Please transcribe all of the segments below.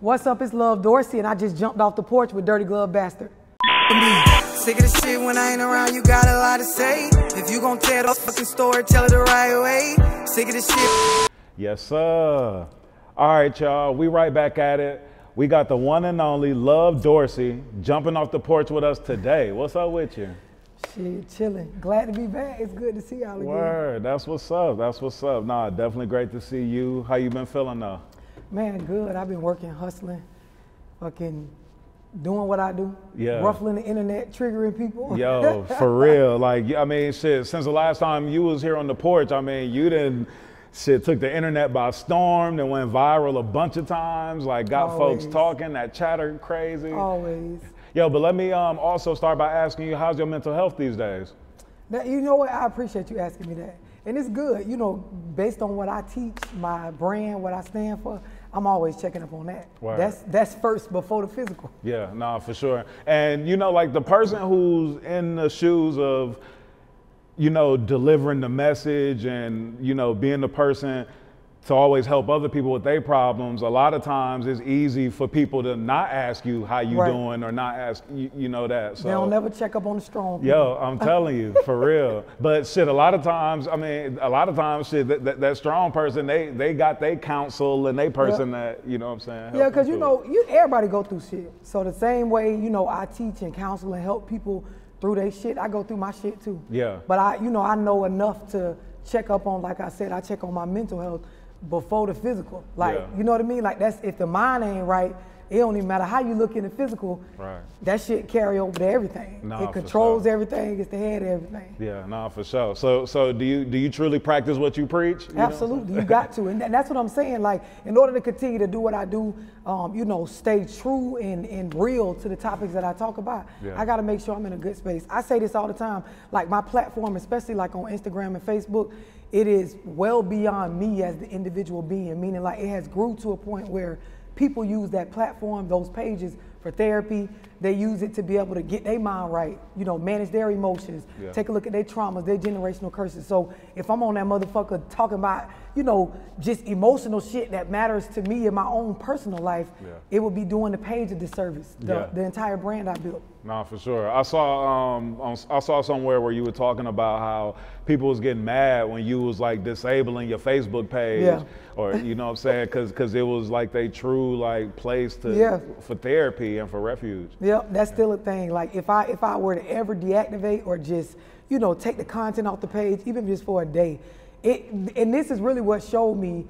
What's up? It's Love Dorsey, and I just jumped off the porch with Dirty Glove Bastard. Sick of the shit when I ain't around, you got a lot to say. If you gon' tell the fucking story, tell it the right way. Sick of the shit. Yes, sir. All right, y'all. We right back at it. We got the one and only Love Dorsey jumping off the porch with us today. What's up with you? Shit, chilling. Glad to be back. It's good to see y'all again. Word. That's what's up. That's what's up. Nah, definitely great to see you. How you been feeling though? Man, good. I've been working, hustling, fucking doing what I do. Yeah. Ruffling the internet, triggering people. Yo, for real. Like, I mean, shit, since the last time you was here on the porch, I mean, you didn't, shit, took the internet by storm and went viral a bunch of times, like got Always. folks talking, that chatter crazy. Always. Yo, but let me um, also start by asking you, how's your mental health these days? That, you know what? I appreciate you asking me that. And it's good, you know, based on what I teach, my brand, what I stand for, I'm always checking up on that. Word. That's that's first before the physical. Yeah, nah, for sure. And you know, like the person who's in the shoes of, you know, delivering the message and you know being the person to always help other people with their problems. A lot of times, it's easy for people to not ask you how you Right. doing or not ask you, you know that. So They don't never check up on the strong. people. Yo, I'm telling you, for real. But shit, a lot of times, I mean, a lot of times, shit, that, that, that strong person, they they got their counsel and they person that, you know what I'm saying? Yeah, because you know, you everybody go through shit. So the same way, you know, I teach and counsel and help people through their shit, I go through my shit too. Yeah. But I, you know, I know enough to check up on, like I said, I check on my mental health before the physical. Like, Yeah. you know what I mean? Like that's if the mind ain't right, it don't even matter how you look in the physical. Right. That shit carry over to everything. Nah, it controls sure. everything. It's the head of everything. Yeah, no, for sure. So, so do you do you truly practice what you preach? You? Absolutely, you got to, and that- that's what I'm saying. Like, in order to continue to do what I do, um, you know, stay true and, and real to the topics that I talk about. Yeah. I got to make sure I'm in a good space. I say this all the time. Like my platform, especially like on Instagram and Facebook, it is well beyond me as the individual being. Meaning, like, it has grew to a point where people use that platform, those pages for therapy. They use it to be able to get their mind right, you know, manage their emotions, Yeah. take a look at their traumas, their generational curses. So if I'm on that motherfucker talking about, you know, just emotional shit that matters to me in my own personal life, Yeah. it would be doing the page a disservice, the, Yeah. the entire brand I built. No, for sure. I saw um, I saw somewhere where you were talking about how people was getting mad when you was like disabling your Facebook page, Yeah. or you know what I'm saying, because it was like they true like place to Yeah. for therapy and for refuge. Yep, that's still a thing. Like if I if I were to ever deactivate or just, you know, take the content off the page, even just for a day, it and this is really what showed me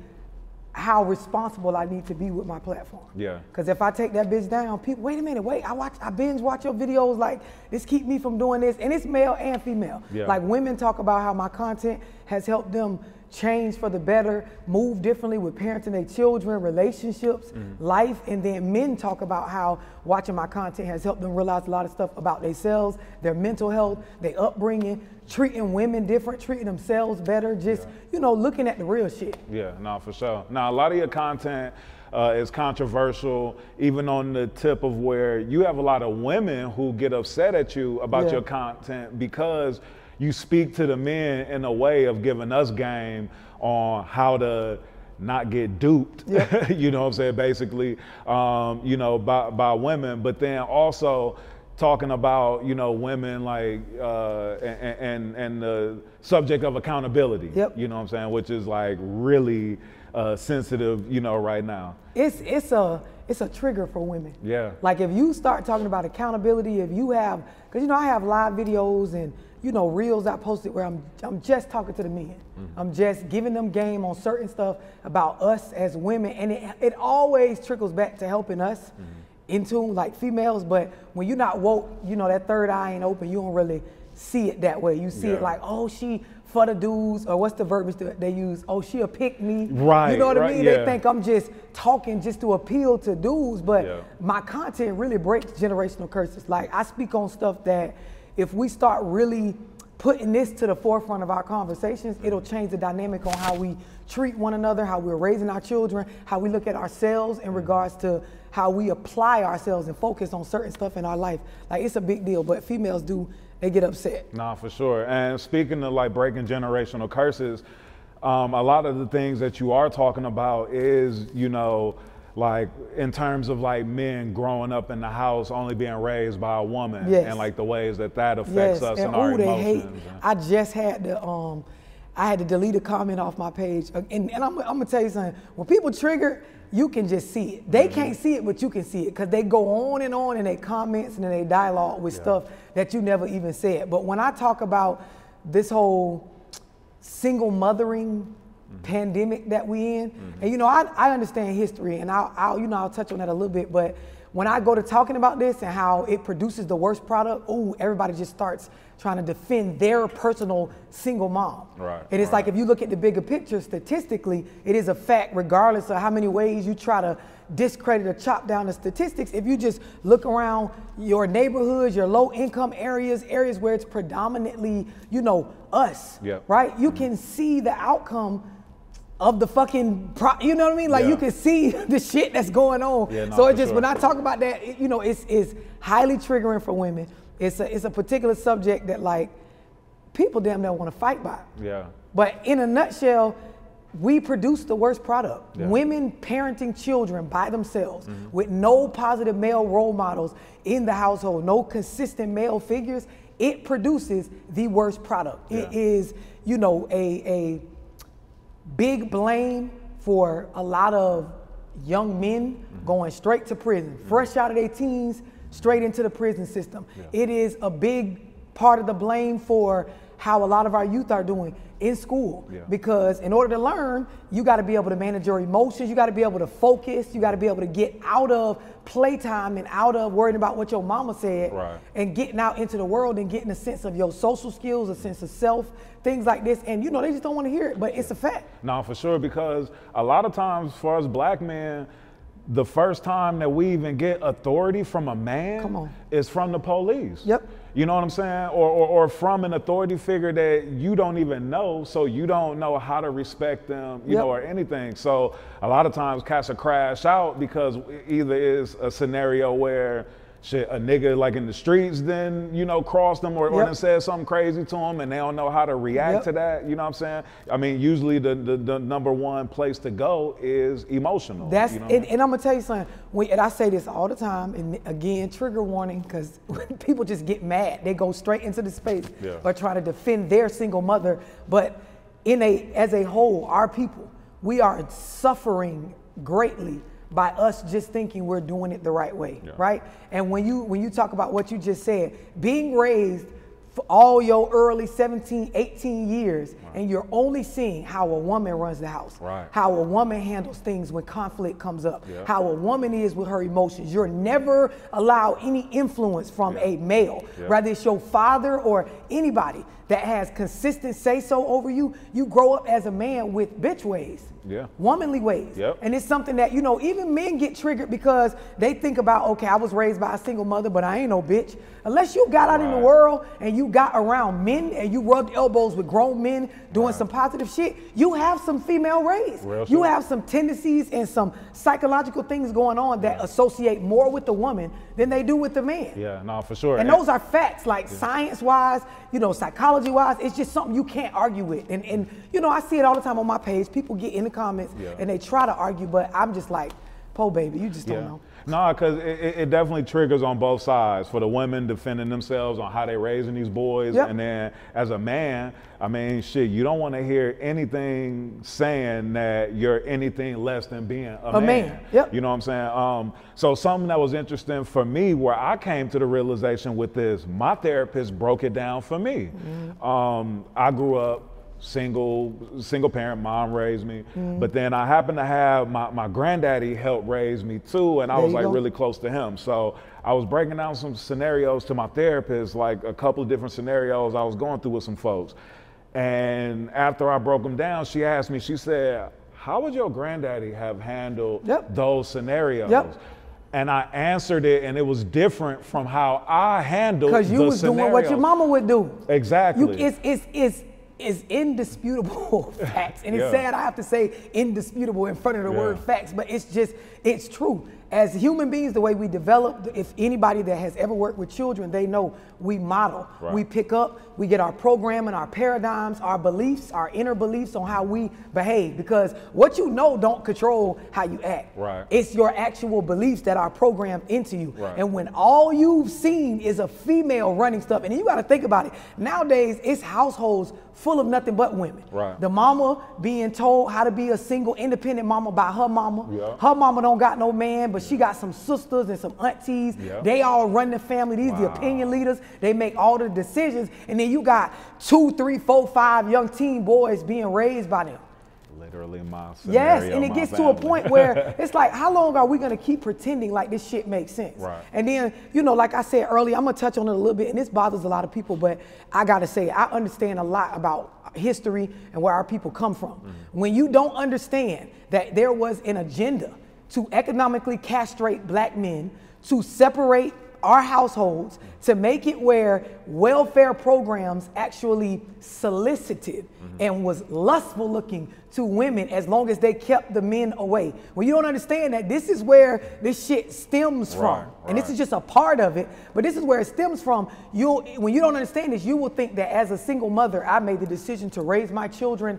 how responsible I need to be with my platform. Yeah. Cause if I take that bitch down, people wait a minute, wait, I watch I binge watch your videos like this keep me from doing this. And it's male and female. Yeah. Like women talk about how my content has helped them change for the better, move differently with parenting their children, relationships, Mm-hmm. life, and then men talk about how watching my content has helped them realize a lot of stuff about themselves, their mental health, their upbringing, treating women different, treating themselves better, just you know, looking at the real shit. Yeah, no, for sure. Now, a lot of your content uh, is controversial, even on the tip of where you have a lot of women who get upset at you about Yeah. your content because you speak to the men in a way of giving us game on how to not get duped, you know what I'm saying, basically, um, you know, by, by women, but then also talking about, you know, women like, uh, and, and, and the subject of accountability, Yep. you know what I'm saying, which is like really uh, sensitive, you know, right now. it's it's a it's a trigger for women. Yeah. Like if you start talking about accountability, if you have, because you know I have live videos and you know reels I posted where I'm I'm just talking to the men. Mm-hmm. I'm just giving them game on certain stuff about us as women, and it it always trickles back to helping us mm-hmm. in tune like females. But when you're not woke, you know that third eye ain't open. You don't really see it that way. You see Yeah. it like, oh, she for the dudes, or what's the verbiage that they use? Oh, she'll pick me. Right, You know what right, I mean? yeah. They think I'm just talking just to appeal to dudes, but Yeah. my content really breaks generational curses. Like I speak on stuff that if we start really putting this to the forefront of our conversations, it'll change the dynamic on how we treat one another, how we're raising our children, how we look at ourselves in regards to how we apply ourselves and focus on certain stuff in our life. Like it's a big deal, but females do they get upset. Nah, for sure. And speaking of like breaking generational curses, um, a lot of the things that you are talking about is, you know, like in terms of like men growing up in the house only being raised by a woman Yes. and like the ways that that affects Yes, us and and our ooh, they hate. emotions. I just had to, um, I had to delete a comment off my page, Uh, and, and I'm, I'm gonna tell you something. When people trigger, you can just see it. Mm-hmm. They can't see it, but you can see it because they go on and on in their comments and in their dialogue with stuff that you never even said. But when I talk about this whole single mothering pandemic that we in. And you know, I, I understand history and I'll, I'll, you know, I'll touch on that a little bit, but when I go to talking about this and how it produces the worst product, ooh, everybody just starts trying to defend their personal single mom. Right, And it's like if you look at the bigger picture, statistically, it is a fact, regardless of how many ways you try to discredit or chop down the statistics. If you just look around your neighborhoods, your low income areas, areas where it's predominantly, you know, us, Yep. right? Mm-hmm. You can see the outcome of the fucking, pro- you know what I mean? Like Yeah. you can see the shit that's going on. Yeah, no, so it just, sure. when I talk about that, it- you know, it's, it's highly triggering for women. It's a, it's a particular subject that like people damn near want to fight by. yeah. But in a nutshell, we produce the worst product. Yeah. Mm-hmm. Women parenting children by themselves with no positive male role models in the household, no consistent male figures, it produces the worst product. It is, you know, a, a big blame for a lot of young men Mm-hmm. going straight to prison, fresh out of their teens, straight into the prison system. It is a big part of the blame for how a lot of our youth are doing in school. Yeah. Because in order to learn, you got to be able to manage your emotions, you got to be able to focus, you got to be able to get out of playtime and out of worrying about what your mama said Right. and getting out into the world and getting a sense of your social skills, a sense of self, things like this. And you know, they just don't want to hear it, but it's a fact. No, for sure, because a lot of times for us black men, the first time that we even get authority from a man is from the police. Yep. You know what I'm saying? Or, or, or from an authority figure that you don't even know, so you don't know how to respect them, you Yep. know, or anything. So a lot of times cats will crash out because either is a scenario where shit, a nigga like in the streets then, you know, crossed them or, or Yep. then said something crazy to them and they don't know how to react Yep. to that. You know what I'm saying? I mean, usually the, the, the number one place to go is emotional. That's you know? and, and I'm gonna tell you something. When, and I say this all the time. And again, trigger warning, because people just get mad. They go straight into the space Yeah. or try to defend their single mother. But in a as a whole, our people, we are suffering greatly by us just thinking we're doing it the right way, Yeah. right? And when you when you talk about what you just said, being raised for all your early 17, 18 years, and you're only seeing how a woman runs the house, Right. how a woman handles things when conflict comes up, Yeah. how a woman is with her emotions. You're never allowed any influence from Yeah. a male, whether it's your father or anybody that has consistent say so over you. You grow up as a man with bitch ways. Yeah. Womanly ways. Yep. And it's something that, you know, even men get triggered because they think about, okay, I was raised by a single mother, but I ain't no bitch. Unless you got out in the world and you got around men and you rubbed elbows with grown men doing some positive shit, you have some female raised. Real You shit. have some tendencies and some psychological things going on that associate more with the woman than they do with the man. yeah, no, for sure. And those are facts, like science wise, you know, psychology wise, it's just something you can't argue with. And, and you know, I see it all the time on my page. People get in the comments Yeah. and they try to argue, but I'm just like, po baby, you just don't Yeah. know. No, because it, it- it definitely triggers on both sides for the women defending themselves on how they raising these boys, Yep. and then as a man, I mean, shit, you don't want to hear anything saying that you're anything less than being a, A man. Yep. You know what I'm saying? Um, so something that was interesting for me, where I came to the realization with this, my therapist broke it down for me. Mm-hmm. Um, I grew up single single parent mom raised me Mm-hmm. but then i happened to have my, my granddaddy help raise me too and i There was like go. really close to him so i was breaking down some scenarios to my therapist like a couple of different scenarios i was going through with some folks and after i broke them down she asked me she said how would your granddaddy have handled Yep. those scenarios Yep. and i answered it and it was different from how i handled Because you was doing what your mama would do. exactly You, it's, it's, it's, it's indisputable facts. And it's Yeah. sad I have to say indisputable in front of the Yeah. word facts, but it's just, it's true. As human beings, the way we develop, if anybody that has ever worked with children, they know we model, Right. we pick up, we get our programming, our paradigms, our beliefs, our inner beliefs on how we behave. Because what you know don't control how you act. Right. It's your actual beliefs that are programmed into you. Right. And when all you've seen is a female running stuff, and you got to think about it. Nowadays, it's households full of nothing but women. Right. The mama being told how to be a single, independent mama by her mama. Yeah. Her mama don't got no man, but she got some sisters and some aunties. Yeah. They all run the family. These the opinion leaders. They make all the decisions, and then you got two, three, four, five young teen boys being raised by them. Literally my Yes, and it gets to a point where it's like, how long are we gonna keep pretending like this shit makes sense? Right. And then, you know, like I said earlier, I'm gonna touch on it a little bit, and this bothers a lot of people, but I gotta say, I understand a lot about history and where our people come from. Mm-hmm. When you don't understand that there was an agenda to economically castrate black men, to separate our households, to make it where welfare programs actually solicited mm-hmm. and was lustful looking to women as long as they kept the men away. When you don't understand that this is where this shit stems from. Right, And this is just a part of it, but this is where it stems from. You when you don't understand this, you will think that as a single mother, I made the decision to raise my children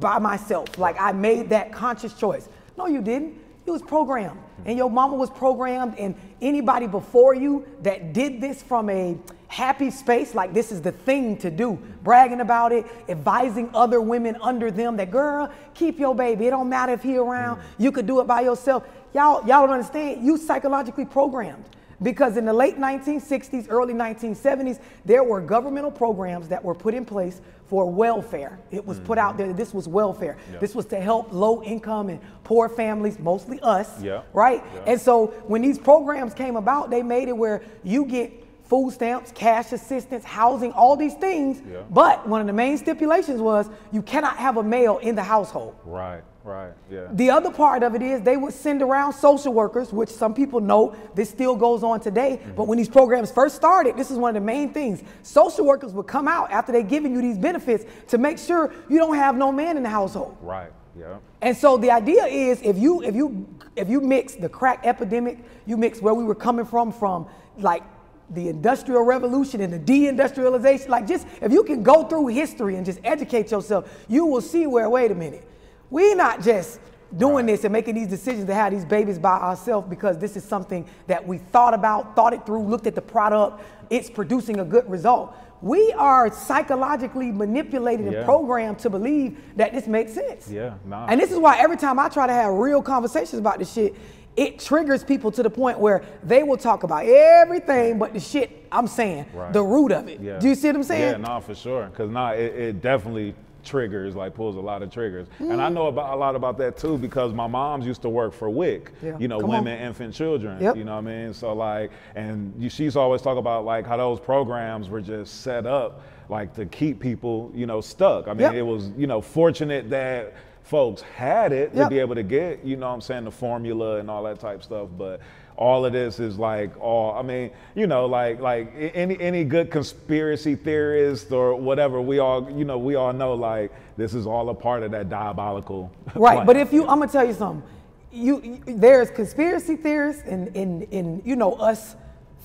by myself. Like I made that conscious choice. No, you didn't. You was programmed. And your mama was programmed, and anybody before you that did this from a happy space, like this is the thing to do, bragging about it, advising other women under them that girl, keep your baby. It don't matter if he around. You could do it by yourself. Y'all, y'all don't understand. You psychologically programmed. Because in the late 1960s, early 1970s, there were governmental programs that were put in place for welfare. It was put out mm-hmm. there that this was welfare. Yeah. This was to help low income and poor families, mostly us, Yeah. right? Yeah. And so when these programs came about, they made it where you get food stamps, cash assistance, housing, all these things. But one of the main stipulations was you cannot have a male in the household. Right, right, yeah. The other part of it is they would send around social workers, which some people know this still goes on today. Mm-hmm. But when these programs first started, this is one of the main things. Social workers would come out after they giving you these benefits to make sure you don't have no man in the household. right, yeah. And so the idea is if you if you if you mix the crack epidemic, you mix where we were coming from from like the industrial revolution and the deindustrialization, like just if you can go through history and just educate yourself, you will see where wait a minute. We not just doing this and making these decisions to have these babies by ourselves because this is something that we thought about, thought it through, looked at the product, it's producing a good result. We are psychologically manipulated and Yeah. programmed to believe that this makes sense. Yeah, nah. And this is why every time I try to have real conversations about this shit, it triggers people to the point where they will talk about everything but the shit I'm saying, Right. the root of it. Yeah. Do you see what I'm saying? Yeah, no, for sure. Because nah, it, it definitely triggers, like pulls a lot of triggers. And I mm. know about a lot about that too because my mom's used to work for WIC, Yeah, you know, come on. women, infant children. Yep. You know what I mean? So like, and you, she's always talk about like how those programs were just set up like to keep people, you know, stuck. I mean, Yep. it was, you know, fortunate that folks had it to be able to get, you know what I'm saying, the formula and all that type stuff. But all of this is like all I mean, you know, like like any any good conspiracy theorist or whatever, we all you know, we all know like this is all a part of that diabolical Right, plan. but if you, I'm gonna tell you something. You, there's conspiracy theorists and in, in, you know us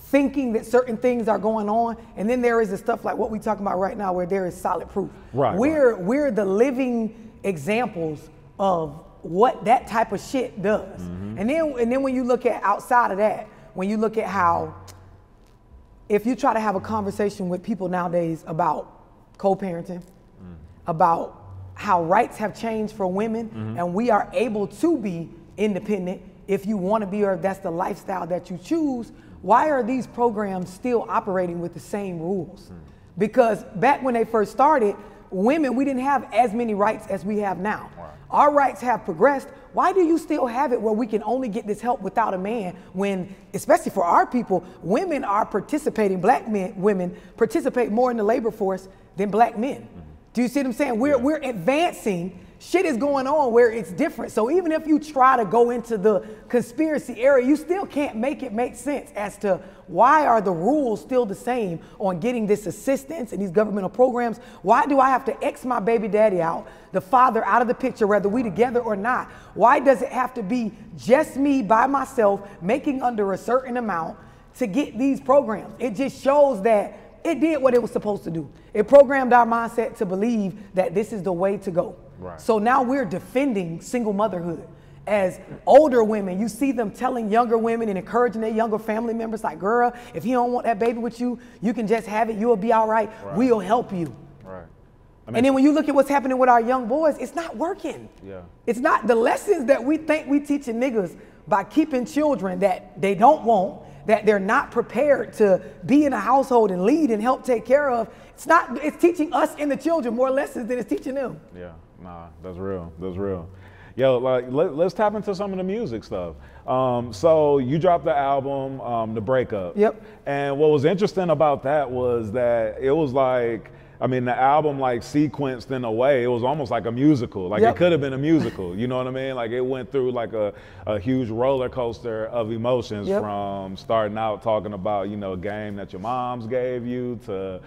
thinking that certain things are going on, and then there is the stuff like what we talking about right now, where there is solid proof. Right, We're we're the living examples of what that type of shit does. Mm-hmm. And then and then when you look at outside of that, when you look at how if you try to have a conversation with people nowadays about co-parenting, mm. about how rights have changed for women mm-hmm. and we are able to be independent if you want to be or if that's the lifestyle that you choose, why are these programs still operating with the same rules? Mm. Because back when they first started, women, we didn't have as many rights as we have now. Our rights have progressed. Why do you still have it where we can only get this help without a man when, especially for our people, women are participating, black men, women participate more in the labor force than black men? Mm-hmm. Do you see what I'm saying? We're, we're advancing shit is going on where it's different. So even if you try to go into the conspiracy area, you still can't make it make sense as to why are the rules still the same on getting this assistance and these governmental programs? Why do I have to X my baby daddy out, the father out of the picture, whether we together or not? Why does it have to be just me by myself making under a certain amount to get these programs? It just shows that it did what it was supposed to do. It programmed our mindset to believe that this is the way to go. Right. So now we're defending single motherhood. As older women, you see them telling younger women and encouraging their younger family members, like, girl, if he don't want that baby with you, you can just have it. You'll be all right. Right. We'll help you. Right. I mean, And then when you look at what's happening with our young boys, it's not working. Yeah. It's not the lessons that we think we teaching niggas by keeping children that they don't want, that they're not prepared to be in a household and lead and help take care of. It's not, it's teaching us and the children more lessons than it's teaching them. Yeah, nah, that's real. That's real. Yo, like let, us tap into some of the music stuff. Um, so you dropped the album, um, The Breakup. Yep. And what was interesting about that was that it was like, I mean, the album like sequenced in a way, it was almost like a musical. Like Yep. it could have been a musical. You know what I mean? Like it went through like a, a huge roller coaster of emotions Yep. from starting out talking about, you know, a game that your moms gave you to,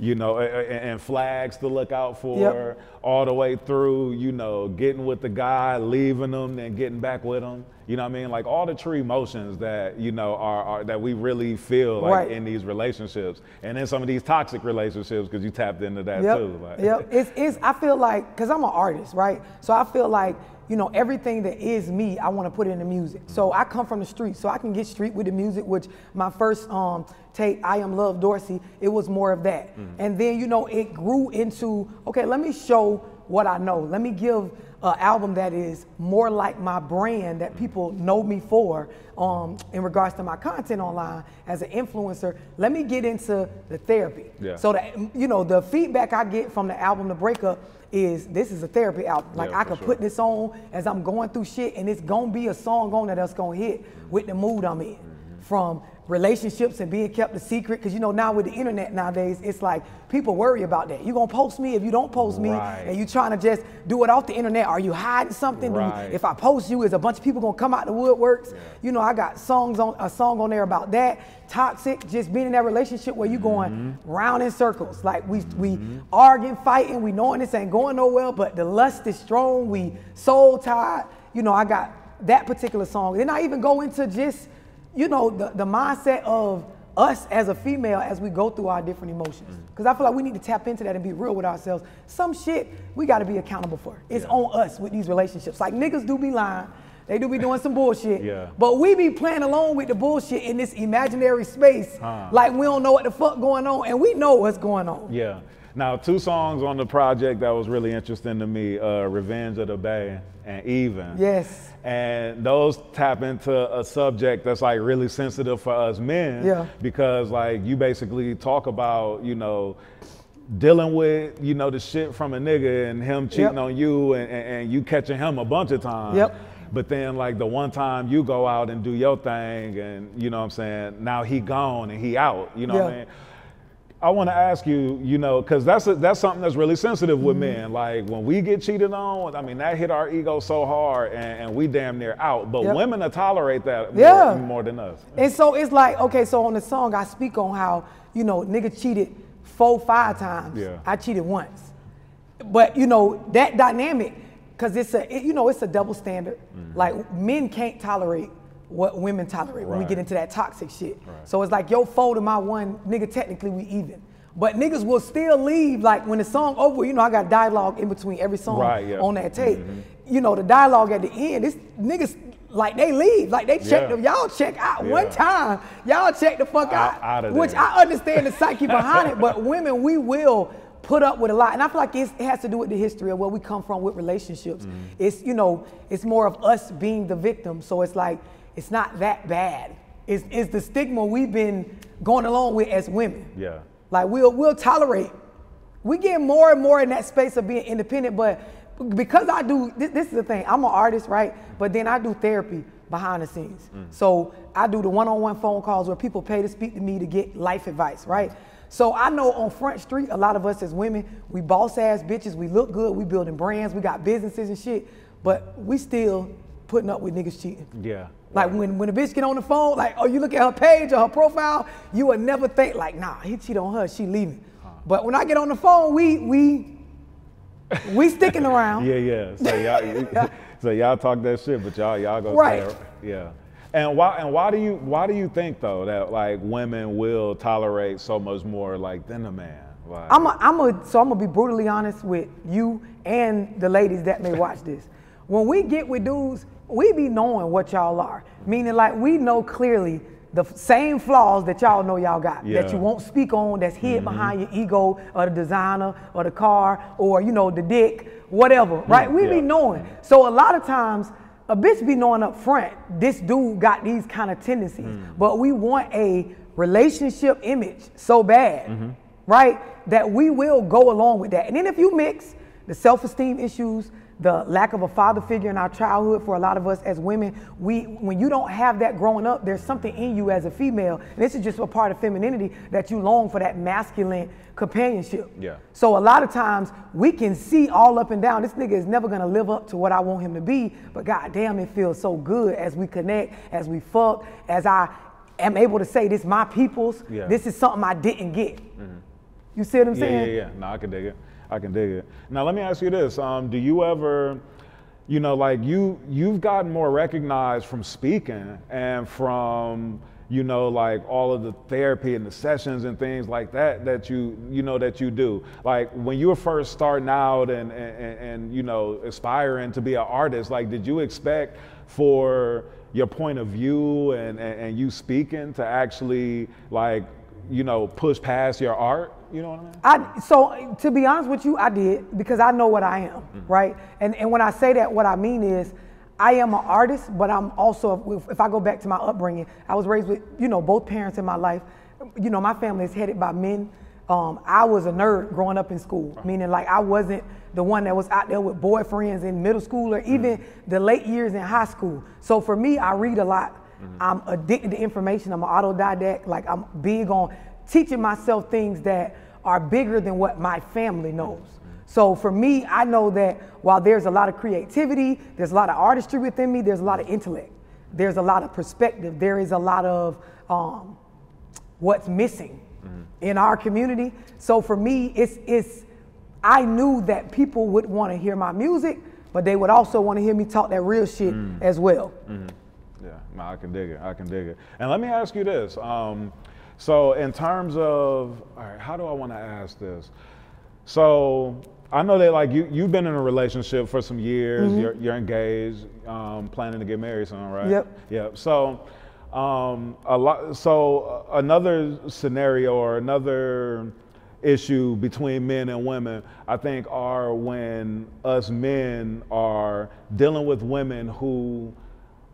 you know, a- a- and flags to look out for Yep. all the way through, you know, getting with the guy, leaving them, and getting back with them. You know what I mean? Like all the true emotions that, you know, are, are that we really feel like Right. in these relationships. And in some of these toxic relationships, because you tapped into that Yep. too. Like, Yep. It's, it's, I feel like, because I'm an artist, right? So I feel like, you know, everything that is me, I want to put it in the music. So I come from the street, so I can get street with the music, which my first um, tape, I Am Love Dorsey, it was more of that. And then, you know, it grew into, okay, let me show what I know. Let me give an album that is more like my brand that people know me for um, in regards to my content online as an influencer. Let me get into the therapy. Yeah. So that you know the feedback I get from the album The Breakup is this is a therapy album. Like Yeah, I can sure. put this on as I'm going through shit, and it's gonna be a song on that that's gonna hit with the mood I'm in. Mm-hmm. From relationships and being kept a secret, because you know now with the internet nowadays, it's like people worry about that. You gonna post me if you don't post me, Right. and you trying to just do it off the internet. Are you hiding something? You- Right. if I post you, is a bunch of people gonna come out the woodworks? You know, I got songs on a song on there about that. Toxic, just being in that relationship where you going Mm-hmm. round in circles. Like we we arguing, fighting, we knowing this ain't going nowhere, but the lust is strong. We soul tied. You know, I got that particular song. Then I even go into just, you know, the, the mindset of us as a female as we go through our different emotions. Mm. Because I feel like we need to tap into that and be real with ourselves. Some shit we gotta be accountable for. It's on us with these relationships. Like niggas do be lying. They do be doing some bullshit. Yeah. But we be playing along with the bullshit in this imaginary space. Huh. Like we don't know what the fuck going on. And we know what's going on. Yeah. Now, two songs on the project that was really interesting to me: uh, "Revenge of the Bae" and "Even." Yes. And those tap into a subject that's like really sensitive for us men. Yeah. Because like you basically talk about, you know, dealing with, you know, the shit from a nigga and him cheating Yep. on you and, and, and you catching him a bunch of times. Yep. But then like the one time you go out and do your thing and you know what I'm saying, now he gone and he out. You know what I mean? I want to ask you, you know, because that's a, that's something that's really sensitive with Mm-hmm. men. Like when we get cheated on, I mean that hit our ego so hard, and, and we damn near out. But Yep. women will tolerate that Yeah. more, more than us. And so it's like, okay, so on the song, I speak on how, you know, nigga cheated four, five times. Yeah. I cheated once. But, you know, that dynamic, because it's a, it- you know, it's a double standard. Like, men can't tolerate what women tolerate when we get into that toxic shit. So it's like your four to my one, nigga, technically we even. But niggas will still leave, like when the song over, you know, I got dialogue in between every song Right, yeah. on that tape. You know, the dialogue at the end, this niggas, like they leave, like they check Yeah. the, y'all check out one time, y'all check the fuck Out- out. out of which. I understand the psyche behind it, but women, we will put up with a lot. And I feel like it's, it has to do with the history of where we come from with relationships. Mm-hmm. It's, you know, it's more of us being the victim. So it's like, it's not that bad. It's, it's the stigma we've been going along with as women. Yeah. Like we'll we'll tolerate. We get more and more in that space of being independent, but because I do this, this is the thing. I'm an artist, right? But then I do therapy behind the scenes. Mm. So I do the one-on-one phone calls where people pay to speak to me to get life advice, right? Mm. So I know on Front Street, a lot of us as women, we boss ass bitches, we look good, we building brands, we got businesses and shit, but we still putting up with niggas cheating. Yeah. Like when, when a bitch get on the phone, like, oh, you look at her page or her profile, you would never think like, nah, he cheat on her, she leaving. But when I get on the phone, we we we sticking around. Yeah, yeah. So y'all, so y'all talk that shit, but y'all y'all go Right. stay- Yeah. And why and why do you why do you think though that like women will tolerate so much more like than a man? Like, I'm a, I'm a, so I'm gonna be brutally honest with you and the ladies that may watch this. When we get with dudes, we be knowing what y'all are. Meaning like we know clearly the same flaws that y'all know y'all got. That you won't speak on, that's hid mm-hmm. behind your ego or the designer or the car or you know the dick, whatever. Mm, right? We Yeah. be knowing. So a lot of times a bitch be knowing up front, this dude got these kind of tendencies. Mm. But we want a relationship image so bad mm-hmm. right? That we will go along with that. And then if you mix the self-esteem issues, the lack of a father figure in our childhood for a lot of us as women, we when you don't have that growing up, there's something in you as a female, and this is just a part of femininity that you long for that masculine companionship. Yeah. So a lot of times we can see all up and down. This nigga is never gonna live up to what I want him to be, but god damn, it feels so good as we connect, as we fuck, as I am able to say this my people's. Yeah. This is something I didn't get. Mm-hmm. You see what I'm yeah, saying? yeah, yeah. No, I can dig it. I can dig it. Now let me ask you this: um, Do you ever, you know, like you you've gotten more recognized from speaking and from you know like all of the therapy and the sessions and things like that that you you know that you do like when you were first starting out and and, and you know aspiring to be an artist like did you expect for your point of view and, and, and you speaking to actually like you know push past your art you know what i mean I so to be honest with you, I did because I know what I am, Mm-hmm. right? And and when I say that, what I mean is, I am an artist, but I'm also if, I go back to my upbringing, I was raised with you know both parents in my life. You know, my family is headed by men. Um, I was a nerd growing up in school, Uh-huh. meaning like I wasn't the one that was out there with boyfriends in middle school or even Mm-hmm. the late years in high school. So for me, I read a lot. Mm-hmm. I'm addicted to information. I'm an autodidact. Like I'm big on teaching myself things that are bigger than what my family knows. So for me, I know that while there's a lot of creativity, there's a lot of artistry within me, there's a lot of intellect, there's a lot of perspective, there is a lot of um, what's missing in our community. So for me, it's it's I knew that people would want to hear my music, but they would also want to hear me talk that real shit as well. Yeah, no, I can dig it. I can dig it. And let me ask you this. Um, so, in terms of, all right, how do I want to ask this? So, I know that like you you've been in a relationship for some years. You're you're engaged, um, planning to get married soon, right? Yep. Yep. So, um, a lot. So uh, another scenario or another issue between men and women, I think, are when us men are dealing with women who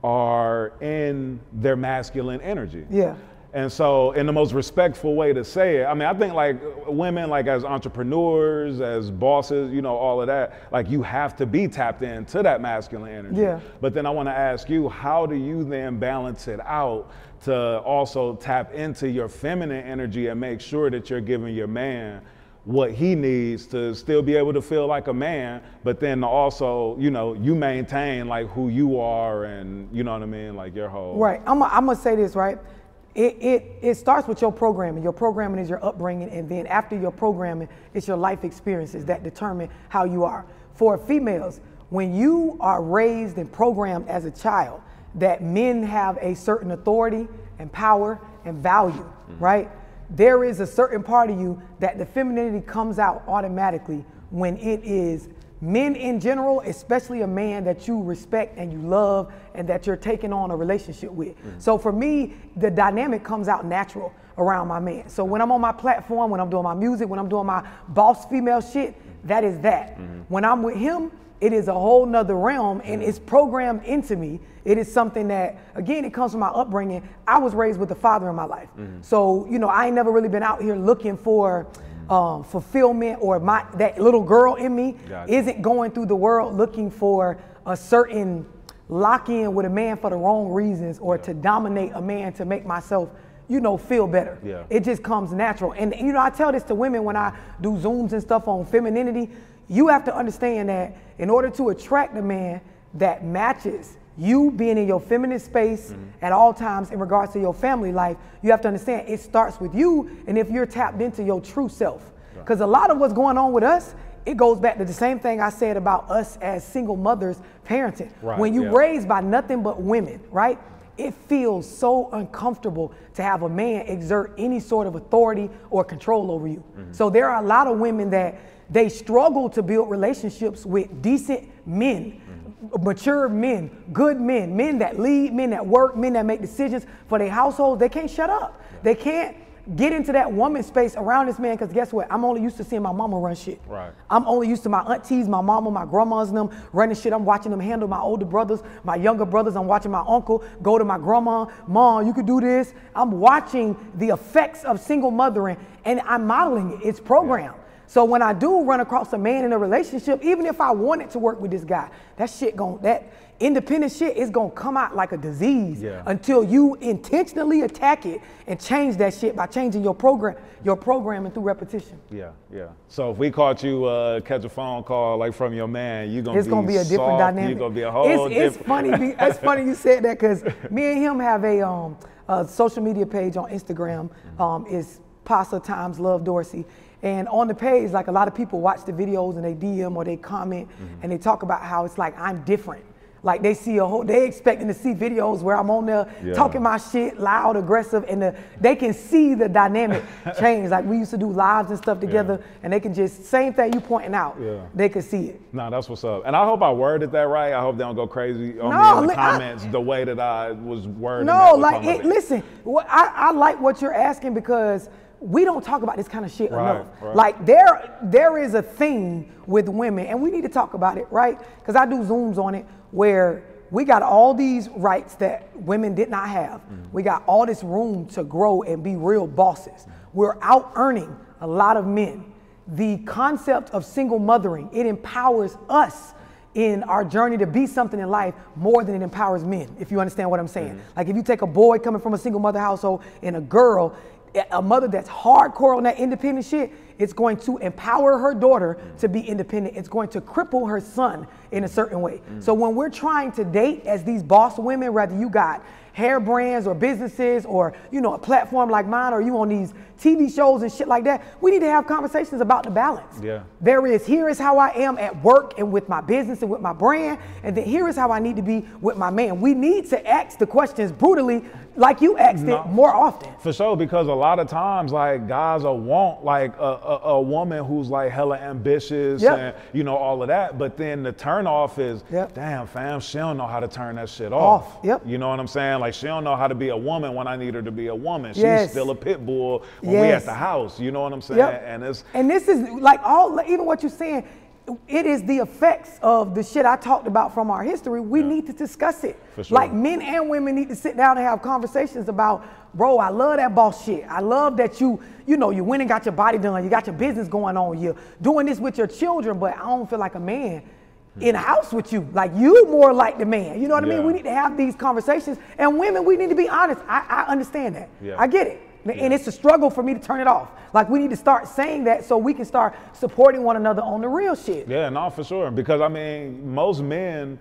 are in their masculine energy. Yeah. And so, in the most respectful way to say it, I mean, I think like women, like as entrepreneurs, as bosses, you know, all of that, like you have to be tapped into that masculine energy. Yeah. But then I want to ask you, how do you then balance it out to also tap into your feminine energy and make sure that you're giving your man what he needs to still be able to feel like a man, but then also, you know, you maintain like who you are and you know what I mean, like your whole Right. I'm gonna say this, right? It, it, it starts with your programming. Your programming is your upbringing, and then after your programming, it's your life experiences that determine how you are. For females, when you are raised and programmed as a child that men have a certain authority and power and value, mm-hmm. right? There is a certain part of you that the femininity comes out automatically when it is men in general, especially a man that you respect and you love and that you're taking on a relationship with. Mm-hmm. So for me, the dynamic comes out natural around my man. So when I'm on my platform, when I'm doing my music, when I'm doing my boss female shit, that is that. Mm-hmm. When I'm with him, it is a whole nother realm and mm-hmm. it's programmed into me. It is something that, again, it comes from my upbringing. I was raised with a father in my life. So, you know, I ain't never really been out here looking for um, fulfillment or my that little girl in me Gotcha. isn't going through the world looking for a certain lock in with a man for the wrong reasons or to dominate a man to make myself you know, feel better. Yeah. It just comes natural. And you know, I tell this to women when I do Zooms and stuff on femininity. You have to understand that in order to attract a man that matches you being in your feminine space Mm-hmm. at all times in regards to your family life, you have to understand it starts with you and if you're tapped into your true self. Because a lot of what's going on with us, it goes back to the same thing I said about us as single mothers parenting. Right, when you yeah. raised by nothing but women, right? It feels so uncomfortable to have a man exert any sort of authority or control over you. Mm-hmm. So there are a lot of women that they struggle to build relationships with decent men. Mature men, good men, men that lead, men that work, men that make decisions for their households. They can't shut up. They can't get into that woman space around this man because guess what? I'm only used to seeing my mama run shit. Right. I'm only used to my aunties, my mama, my grandmas, and them running shit. I'm watching them handle my older brothers, my younger brothers. I'm watching my uncle go to my grandma, mom, you could do this. I'm watching the effects of single mothering and I'm modeling it. It's programmed. So when I do run across a man in a relationship, even if I wanted to work with this guy, that shit gon' that independent shit is gonna come out like a disease Yeah. until you intentionally attack it and change that shit by changing your program, your programming through repetition. Yeah, yeah. So if we caught you uh, catch a phone call like from your man, you gonna it's be gonna be a different soft, dynamic. You're gonna be a whole it's, it's funny. It's funny you said that because me and him have a, um, a social media page on Instagram. Um, it's Pasa times Love Dorsey. And on the page, like a lot of people watch the videos and they DM or they comment mm-hmm. and they talk about how it's like I'm different. Like they see a whole, they expecting to see videos where I'm on there Yeah. talking my shit, loud, aggressive, and the, they can see the dynamic change. Like we used to do lives and stuff together, and they can just same thing you pointing out. Yeah. They can see it. No, that's what's up. And I hope I worded that right. I hope they don't go crazy on No, me in the li- I- comments the way that I was wording. No, like it, listen, what, I, I like what you're asking because we don't talk about this kind of shit Right, enough. right. Like there, there is a thing with women, and we need to talk about it, right? Because I do zooms on it where we got all these rights that women did not have. Mm-hmm. We got all this room to grow and be real bosses. We're out earning a lot of men. The concept of single mothering, it empowers us in our journey to be something in life more than it empowers men, if you understand what I'm saying. Mm-hmm. Like if you take a boy coming from a single mother household and a girl, a mother that's hardcore on that independent shit, it's going to empower her daughter mm. to be independent. It's going to cripple her son in a certain way. Mm. So when we're trying to date as these boss women, whether you got hair brands or businesses or you know a platform like mine or you on these TV shows and shit like that, we need to have conversations about the balance. Yeah. There is here is how I am at work and with my business and with my brand, and then here is how I need to be with my man. We need to ask the questions brutally, like you asked No. it more often. For sure, because a lot of times, like guys will want like a, a, a woman who's like hella ambitious Yep. and you know all of that, but then the turn off is, Yep. damn fam, she don't know how to turn that shit off. Off, yep. You know what I'm saying? Like she don't know how to be a woman when I need her to be a woman. She's Yes. still a pit bull when we at the house. You know what I'm saying? Yep. And it's And this is like all, even what you're saying, it is the effects of the shit I talked about from our history. We need to discuss it. Sure. Like men and women need to sit down and have conversations about, bro, I love that boss shit. I love that you, you know, you went and got your body done. You got your business going on. You're doing this with your children, but I don't feel like a man in a house with you. Like you more like the man. You know what I mean? We need to have these conversations. And women, we need to be honest. I, I understand that. Yeah. I get it. And it's a struggle for me to turn it off. Like we need to start saying that so we can start supporting one another on the real shit. Yeah, no, for sure. Because I mean, most men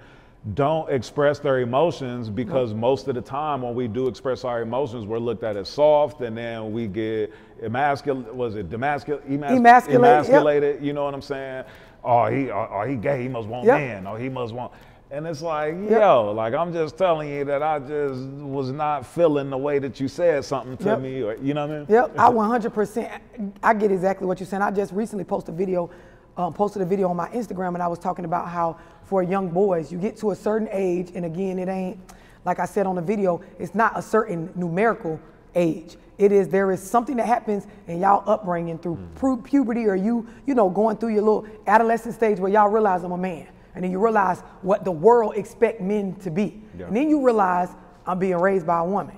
don't express their emotions because most of the time when we do express our emotions, we're looked at as soft and then we get emasculated. Was it demascul- emas- Emasculated, yep. You know what I'm saying? Oh, he, oh, oh, he gay. He must want Yep. men. Oh, he must want. And it's like, yo, like I'm just telling you that I just was not feeling the way that you said something to Yep. me, or you know what I mean? Yep, I 100%. I get exactly what you're saying. I just recently posted a video, um, posted a video on my Instagram, and I was talking about how for young boys, you get to a certain age, and again, it ain't like I said on the video. It's not a certain numerical age. It is there is something that happens in y'all upbringing through pu- puberty, or you you know going through your little adolescent stage where y'all realize I'm a man, and then you realize what the world expect men to be, Yeah. and then you realize I'm being raised by a woman.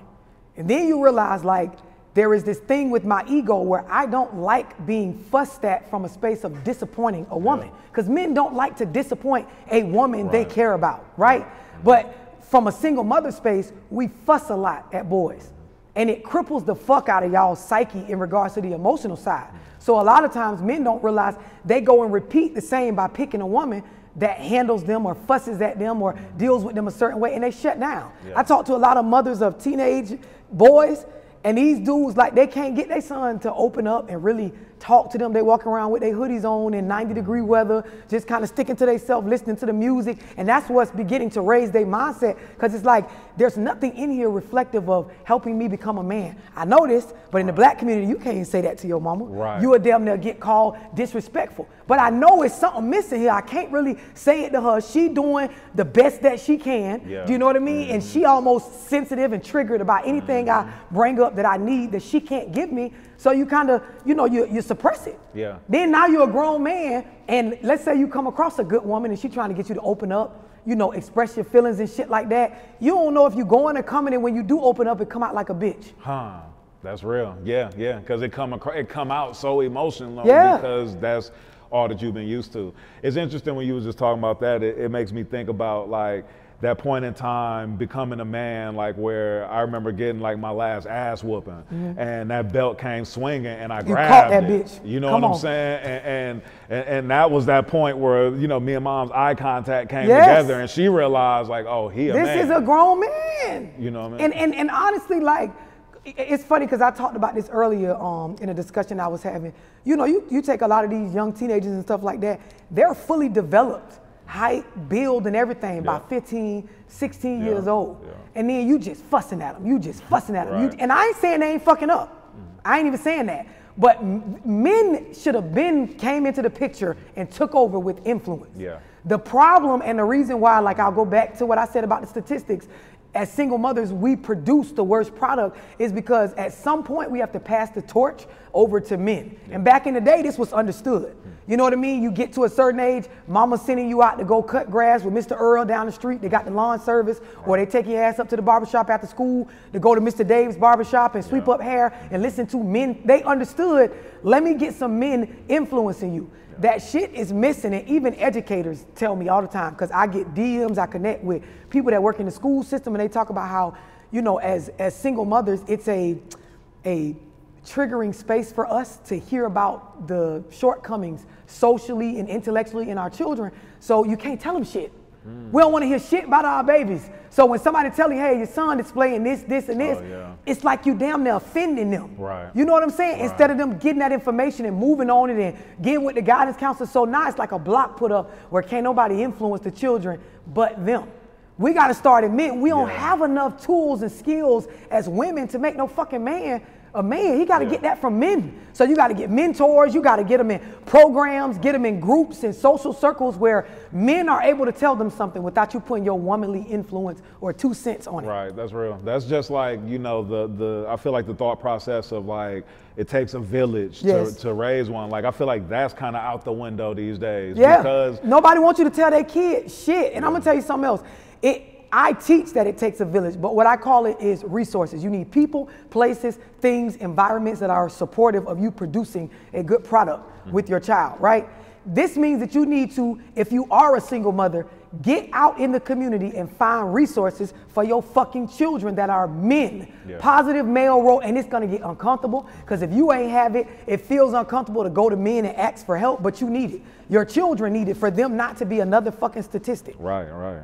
And then you realize like there is this thing with my ego where I don't like being fussed at from a space of disappointing a woman. Because men don't like to disappoint a woman they care about, right? But from a single mother space, we fuss a lot at boys. and it cripples the fuck out of y'all's psyche in regards to the emotional side. Mm. So a lot of times men don't realize they go and repeat the same by picking a woman that handles them or fusses at them or mm-hmm. deals with them a certain way and they shut down. Yeah. I talk to a lot of mothers of teenage boys and these dudes like they can't get their son to open up and really talk to them. They walk around with their hoodies on in 90 degree weather, just kind of sticking to themselves, listening to the music. And that's what's beginning to raise their mindset because it's like there's nothing in here reflective of helping me become a man. I know this, but in the black community, you can't say that to your mama. Right. You damn near get called disrespectful. But I know it's something missing here. I can't really say it to her. She doing the best that she can. Yeah. Do you know what I mean? And mm-hmm. she almost sensitive and triggered about anything I mm-hmm. bring up that I need that she can't give me. So you kind of, you know, you, you suppress it. Yeah. Then now you're a grown man, and let's say you come across a good woman and she's trying to get you to open up, you know, express your feelings and shit like that. You don't know if you're going or coming, and when you do open up, it come out like a bitch. Huh. That's real. Yeah, yeah. Because it come acro- it come out so emotional Yeah. because that's all that you've been used to. It's interesting when you was just talking about that. It, it makes me think about like that point in time becoming a man, like where I remember getting like my last ass whooping, and that belt came swinging, and I Mm-hmm. You grabbed caught that it. bitch. You know Come what I'm saying? And, and and and that was that point where you know me and mom's eye contact came Yes. together, and she realized like, oh, he a This man. is a grown man. You know what I mean? And and, and honestly, like, it's funny because I talked about this earlier um, in a discussion I was having. You know, you, you take a lot of these young teenagers and stuff like that, they're fully developed, height, build, and everything by Yeah. 15, 16 Yeah, years old. yeah. And then you just fussing at them. You just fussing at them. Right. and I ain't saying they ain't fucking up. Mm-hmm. I ain't even saying that. But m- men should have been came into the picture and took over with influence. Yeah. The problem and the reason why, like I'll go back to what I said about the statistics, as single mothers, we produce the worst product is because at some point we have to pass the torch over to men. And back in the day, this was understood. Hmm. You know what I mean? You get to a certain age, mama's sending you out to go cut grass with Mr. Earl down the street. They got the lawn service, or they take your ass up to the barbershop after school to go to Mr. Dave's barbershop and sweep Yeah. up hair and listen to men. They understood, let me get some men influencing you. That shit is missing, and even educators tell me all the time because I get DMs, I connect with people that work in the school system, and they talk about how, you know, as as single mothers, it's a a triggering space for us to hear about the shortcomings socially and intellectually in our children. So you can't tell them shit. Hmm. We don't want to hear shit about our babies. So when somebody tell you, hey, your son is playing this, this, and this, Oh, yeah. it's like you damn near offending them. Right. You know what I'm saying? Right. Instead of them getting that information and moving on it and getting with the guidance counselor. So now it's like a block put up where can't nobody influence the children but them. We got to start admitting we don't have enough tools and skills as women to make no fucking man a man. He got to Yeah. get that from men. So you got to get mentors. You got to get them in programs, get them in groups and social circles where men are able to tell them something without you putting your womanly influence or two cents on it. Right, that's real. That's just like you know the the. I feel like the thought process of like it takes a village Yes. to, to raise one. Like I feel like that's kind of out the window these days. Yeah. Because nobody wants you to tell their kid shit. And I'm gonna tell you something else. It I teach that it takes a village, but what I call it is resources. You need people, places, things, environments that are supportive of you producing a good product mm-hmm. with your child, right? This means that you need to, if you are a single mother, get out in the community and find resources for your fucking children that are men. Yeah. Positive male role, and it's gonna get uncomfortable because if you ain't have it, it feels uncomfortable to go to men and ask for help, but you need it. Your children need it for them not to be another fucking statistic. right, right.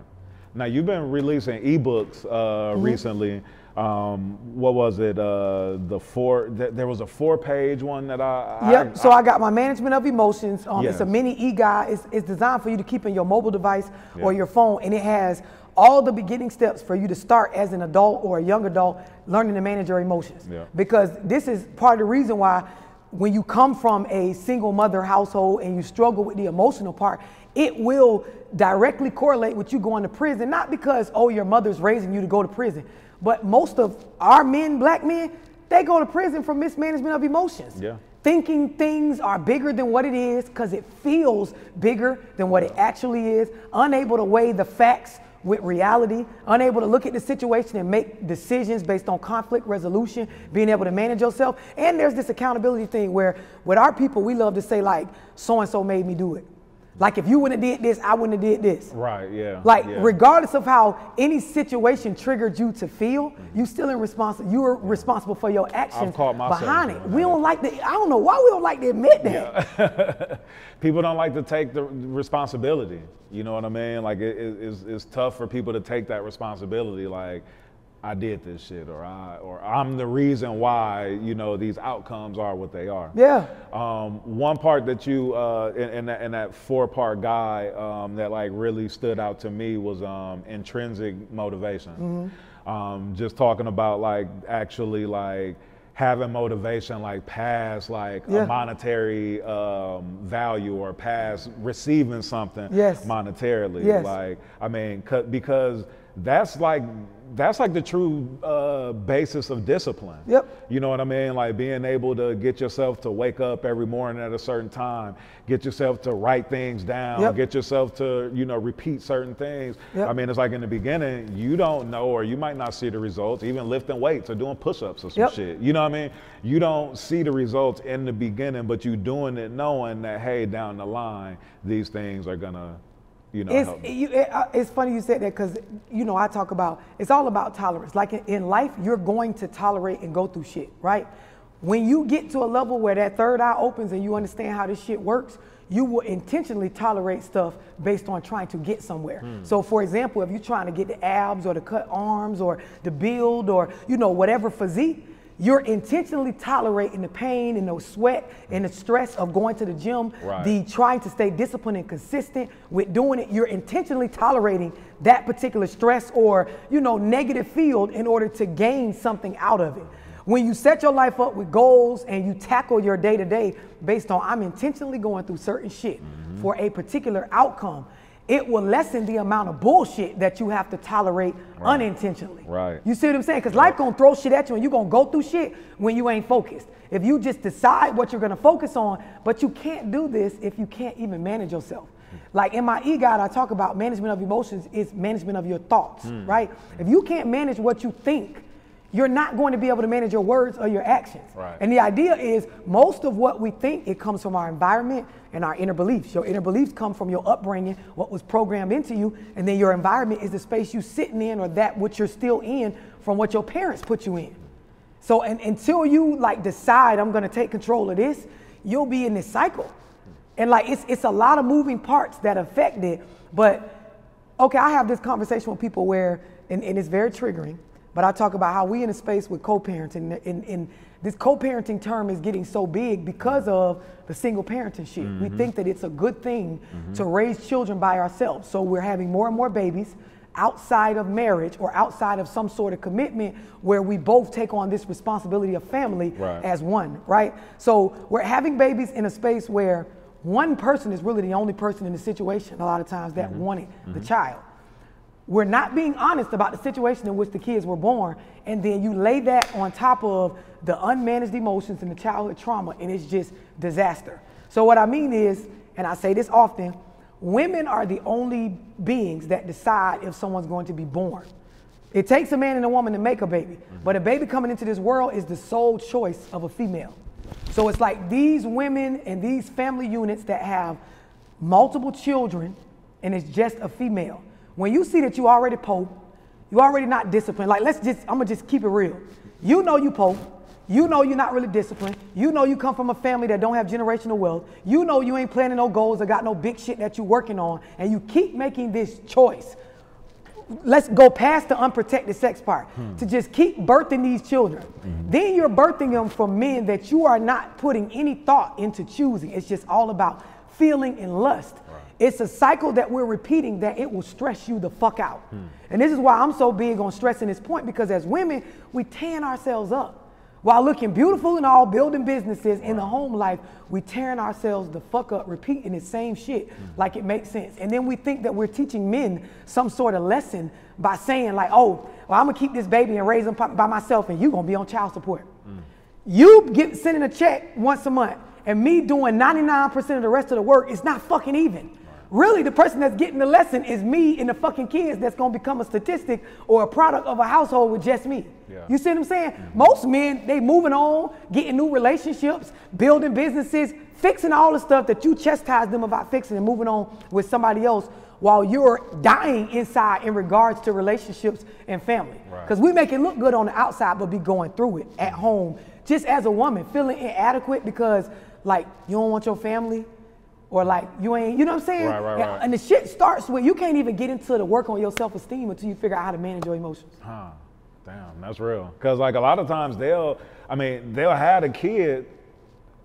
Now you've been releasing ebooks uh, Mm-hmm. recently. Um, what was it? Uh, the four. Th- there was a four-page one that I. I- Yep. So I got my management of emotions. Um, It's a mini e-guide. It's, it's designed for you to keep in your mobile device or your phone, and it has all the beginning steps for you to start as an adult or a young adult learning to manage your emotions. Yeah. Because this is part of the reason why when you come from a single mother household and you struggle with the emotional part, it will directly correlate with you going to prison. Not because, oh, your mother's raising you to go to prison, but most of our men, black men, they go to prison for mismanagement of emotions Yeah. thinking things are bigger than what it is because it feels bigger than what it actually is, unable to weigh the facts with reality, unable to look at the situation and make decisions based on conflict resolution, being able to manage yourself. And there's this accountability thing where with our people, we love to say like, so and so made me do it. Like if you wouldn't have did this, I wouldn't have did this. Right, yeah. Like yeah. regardless of how any situation triggered you to feel, mm-hmm. you still in responsible. You are responsible for your actions behind it. We don't like the I don't know why we don't like to admit that. people don't like to take the responsibility. You know what I mean? Like it, it- it's, it's tough for people to take that responsibility. Like I did this shit, or I, or I'm the reason why you know these outcomes are what they are. Yeah. Um, one part that you uh, in, in, that, that four-part guy um, that like really stood out to me was um, intrinsic motivation. Um, just talking about like actually like having motivation like past like Yeah. a monetary um, value or past receiving something Yes. monetarily. Yes. Like I mean, 'cause- because that's like that's like the true uh, basis of discipline. Yep. You know what I mean? Like being able to get yourself to wake up every morning at a certain time, get yourself to write things down, Yep. get yourself to, you know, repeat certain things. Yep. I mean, it's like in the beginning, you don't know or you might not see the results, even lifting weights or doing push ups or some Yep. shit. You know what I mean? You don't see the results in the beginning, but you doing it knowing that, hey, down the line, these things are going to, you know, It's, you, it, uh, it's funny you said that because, you know, I talk about, it's all about tolerance. Like in, in life, you're going to tolerate and go through shit, right? When you get to a level where that third eye opens and you understand how this shit works, you will intentionally tolerate stuff based on trying to get somewhere. So, for example, if you're trying to get the abs or the cut arms or the build or, you know, whatever physique, you're intentionally tolerating the pain and the sweat and the stress of going to the gym, Right. the trying to stay disciplined and consistent with doing it, you're intentionally tolerating that particular stress or, you know, negative field in order to gain something out of it. When you set your life up with goals and you tackle your day to day based on I'm intentionally going through certain shit mm-hmm. for a particular outcome, it will lessen the amount of bullshit that you have to tolerate unintentionally. Right. You see what I'm saying? Because life gonna throw shit at you and you're gonna go through shit when you ain't focused. If you just decide what you're gonna focus on, but you can't do this if you can't even manage yourself. Like in my e guide, I talk about management of emotions is management of your thoughts, Hmm. right? If you can't manage what you think, you're not going to be able to manage your words or your actions. Right. And the idea is most of what we think, it comes from our environment and our inner beliefs. Your inner beliefs come from your upbringing, what was programmed into you, and then your environment is the space you're sitting in or that which you're still in from what your parents put you in. So and, until you like decide I'm gonna take control of this, you'll be in this cycle. And like it's it's a lot of moving parts that affect it. But okay, I have this conversation with people where and, and it's very triggering, but I talk about how we in a space with co-parenting and, and this co-parenting term is getting so big because of the single parenting shit. We mm-hmm. think that it's a good thing to mm-hmm. raise children by ourselves. So we're having more and more babies outside of marriage or outside of some sort of commitment where we both take on this responsibility of family Right. as one, right? So we're having babies in a space where one person is really the only person in the situation a lot of times that mm-hmm. wanted the child. We're not being honest about the situation in which the kids were born, and then you lay that on top of the unmanaged emotions and the childhood trauma, and it's just disaster. So, what I mean is, and I say this often, women are the only beings that decide if someone's going to be born. It takes a man and a woman to make a baby, mm-hmm. but a baby coming into this world is the sole choice of a female. So it's like these women and these family units that have multiple children and it's just a female. When you see that you already Pope, you already not disciplined. Like let's just, I'm gonna just keep it real. You know you Pope. You know you're not really disciplined. You know you come from a family that don't have generational wealth. You know you ain't planning no goals or got no big shit that you're working on. And you keep making this choice let's go past the unprotected sex part hmm. to just keep birthing these children. Mm-hmm. Then you're birthing them from men that you are not putting any thought into choosing. It's just all about feeling and lust. It's a cycle that we're repeating that it will stress you the fuck out. Hmm. And this is why I'm so big on stressing this point because as women, we tan ourselves up. While looking beautiful and all, building businesses in the home life, we tearing ourselves the fuck up, repeating the same shit hmm. like it makes sense. And then we think that we're teaching men some sort of lesson by saying like, oh, well, I'm gonna keep this baby and raise him by myself and you gonna be on child support. Hmm. You get sending a check once a month and me doing 99% of the rest of the work is not fucking even. Really, the person that's getting the lesson is me and the fucking kids that's gonna become a statistic or a product of a household with just me. Yeah. You see what I'm saying? Mm-hmm. Most men, they moving on, getting new relationships, building businesses, fixing all the stuff that you chastise them about fixing and moving on with somebody else while you're dying inside in regards to relationships and family. Right. Because we make it look good on the outside, but be going through it at mm-hmm. home, just as a woman, feeling inadequate because like you don't want your family. Or like you ain't, you know what I'm saying? Right, right, And- right. And the shit starts with you can't even get into the work on your self-esteem until you figure out how to manage your emotions. Huh. Damn, that's real. Cause like a lot of times they'll, I mean, they'll have a kid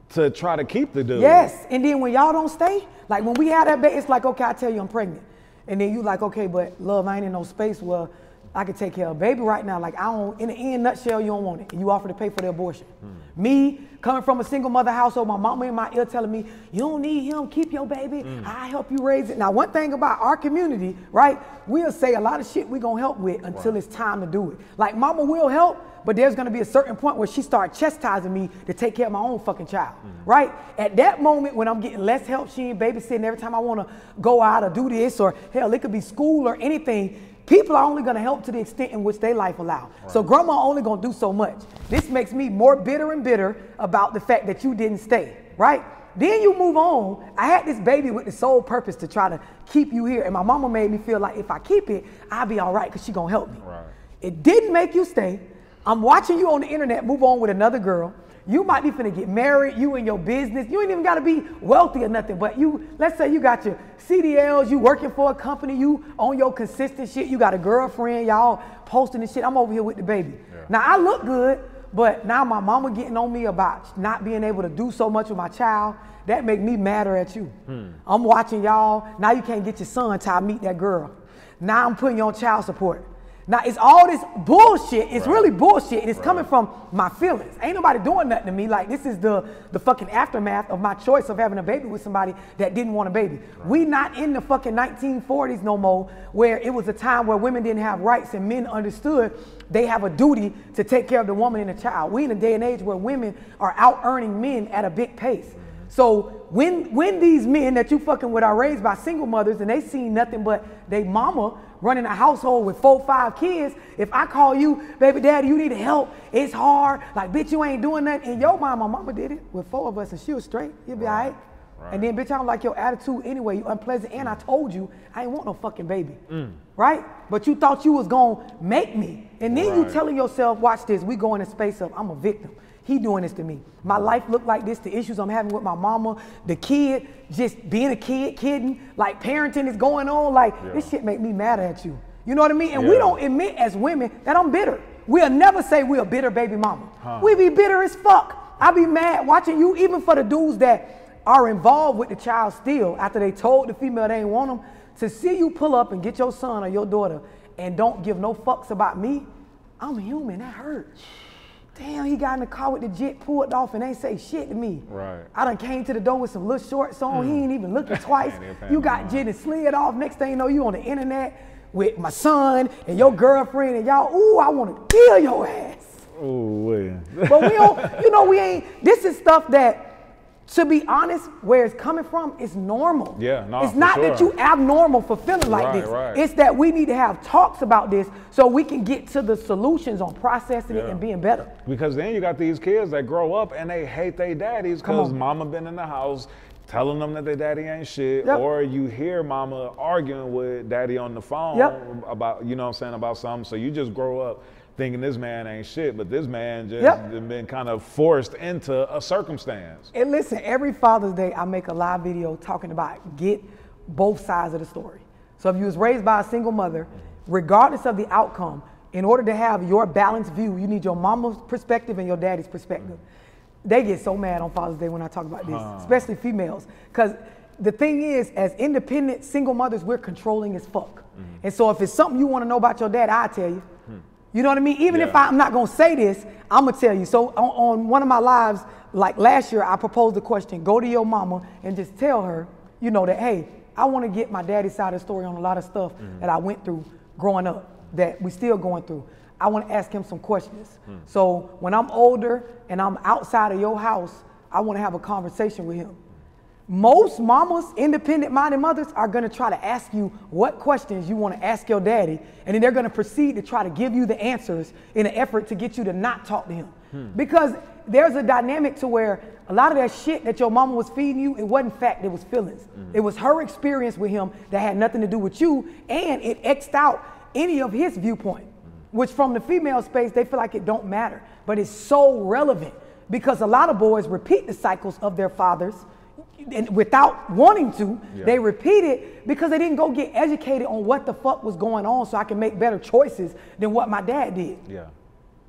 to try to keep the dude. Yes, and then when y'all don't stay, like when we had that baby, it's like, okay, I tell you I'm pregnant. And then you like, okay, but love, I ain't in no space where I can take care of a baby right now. Like I don't, in the end nutshell, you don't want it. And you offer to pay for the abortion. Hmm. Me, coming from a single mother household, my mama in my ear telling me, you don't need him, keep your baby, hmm. I help you raise it. Now, one thing about our community, right, we'll say a lot of shit we gonna help with until it's time to do it. Like mama will help, but there's gonna be a certain point where she start chastising me to take care of my own fucking child, hmm. right? At that moment when I'm getting less help, she ain't babysitting every time I wanna go out or do this, or hell, it could be school or anything. People are only gonna help to the extent in which their life allow. So grandma only gonna do so much. This makes me more bitter and bitter about the fact that you didn't stay, right? Then you move on. I had this baby with the sole purpose to try to keep you here. And my mama made me feel like if I keep it, I'll be all right because she gonna help me. Right. It didn't make you stay. I'm watching you on the internet move on with another girl. You might be finna get married, you and your business. You ain't even gotta be wealthy or nothing, but you, let's say you got your CDLs, you working for a company, you on your consistent shit, you got a girlfriend, y'all posting and shit. I'm over here with the baby. Now I look good, but now my mama getting on me about not being able to do so much with my child. That make me madder at you. Hmm. I'm watching y'all. Now you can't get your son I meet that girl. Now I'm putting you on child support. Now it's all this bullshit. It's really bullshit, and it's coming from my feelings. Ain't nobody doing nothing to me. Like this is the the fucking aftermath of my choice of having a baby with somebody that didn't want a baby. We not in the fucking 1940s no more, where it was a time where women didn't have rights and men understood they have a duty to take care of the woman and the child. We in a day and age where women are out earning men at a big pace. Mm-hmm. So when when these men that you fucking with are raised by single mothers and they seen nothing but they mama running a household with four, five kids, if I call you, baby daddy, you need help, it's hard, like bitch, you ain't doing nothing. And your mama, mama did it with four of us and she was straight. You'll be all right. And then bitch, I don't like your attitude anyway. You unpleasant. And I mm. told you I ain't want no fucking baby. Mm. Right? But you thought you was gonna make me. And then you telling yourself, watch this, we go in a space of I'm a victim. He doing this to me. My life looked like this. The issues I'm having with my mama, the kid, just being a kid, kidding, like parenting is going on. Like this shit make me mad at you. You know what I mean? And we don't admit as women that I'm bitter. We'll never say we're a bitter baby mama. We be bitter as fuck. I be mad watching you, even for the dudes that are involved with the child still after they told the female they ain't want them to see you pull up and get your son or your daughter and don't give no fucks about me. I'm human. That hurt. Damn, he got in the car with the jet pulled off and ain't say shit to me. Right. I done came to the door with some little shorts on. He hmm. ain't even looking twice. Ain't even paying you got jet and slid off. Next thing you know, you on the internet with my son and your girlfriend and y'all. Ooh, I want to kill your ass. Ooh, wee. But we don't, you know, we ain't, this is stuff that, to be honest, where it's coming from, is normal. Yeah, no, It's not that sure. you abnormal for feeling like Right, this. right. It's that we need to have talks about this so we can get to the solutions on processing it and being better. Because then you got these kids that grow up and they hate their daddies because mama been in the house telling them that their daddy ain't shit, Yep. or you hear mama arguing with daddy on the phone Yep. about, you know what I'm saying, about something. So you just grow up thinking this man ain't shit, but this man just Yep. been kind of forced into a circumstance. And listen, every Father's Day, I make a live video talking about get both sides of the story. So if you was raised by a single mother, regardless of the outcome, in order to have your balanced view, you need your mama's perspective and your daddy's perspective. They get so mad on Father's Day when I talk about this, especially females. Because the thing is, as independent single mothers, we're controlling as fuck. Mm-hmm. And so if it's something you want to know about your dad, I'll tell you. You know what I mean? Even if I'm not gonna say this, I'm gonna tell you. So on, on one of my lives, like last year, I proposed the question: Go to your mama and just tell her, you know, that hey, I want to get my daddy's side of the story on a lot of stuff mm-hmm. that I went through growing up, that we still going through. I want to ask him some questions. Hmm. So when I'm older and I'm outside of your house, I want to have a conversation with him. Most mamas, independent minded mothers, are gonna try to ask you what questions you wanna ask your daddy, and then they're gonna proceed to try to give you the answers in an effort to get you to not talk to him. Hmm. Because there's a dynamic to where a lot of that shit that your mama was feeding you, it wasn't fact, it was feelings. Hmm. It was her experience with him that had nothing to do with you, and it xed out any of his viewpoint. Hmm. Which from the female space, they feel like it don't matter. But it's so relevant because a lot of boys repeat the cycles of their fathers and without wanting to, Yeah. they repeat it because they didn't go get educated on what the fuck was going on so I can make better choices than what my dad did. Yeah.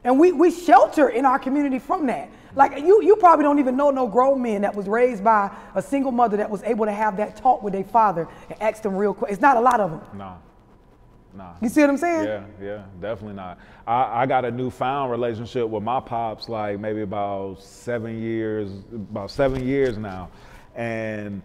And we, we shelter in our community from that. Like you, you probably don't even know no grown men that was raised by a single mother that was able to have that talk with their father and ask them real quick. It's not a lot of them. Nah. Nah. You see what I'm saying? Yeah, yeah, definitely not. I, I got a newfound relationship with my pops, like maybe about seven years, about seven years now, and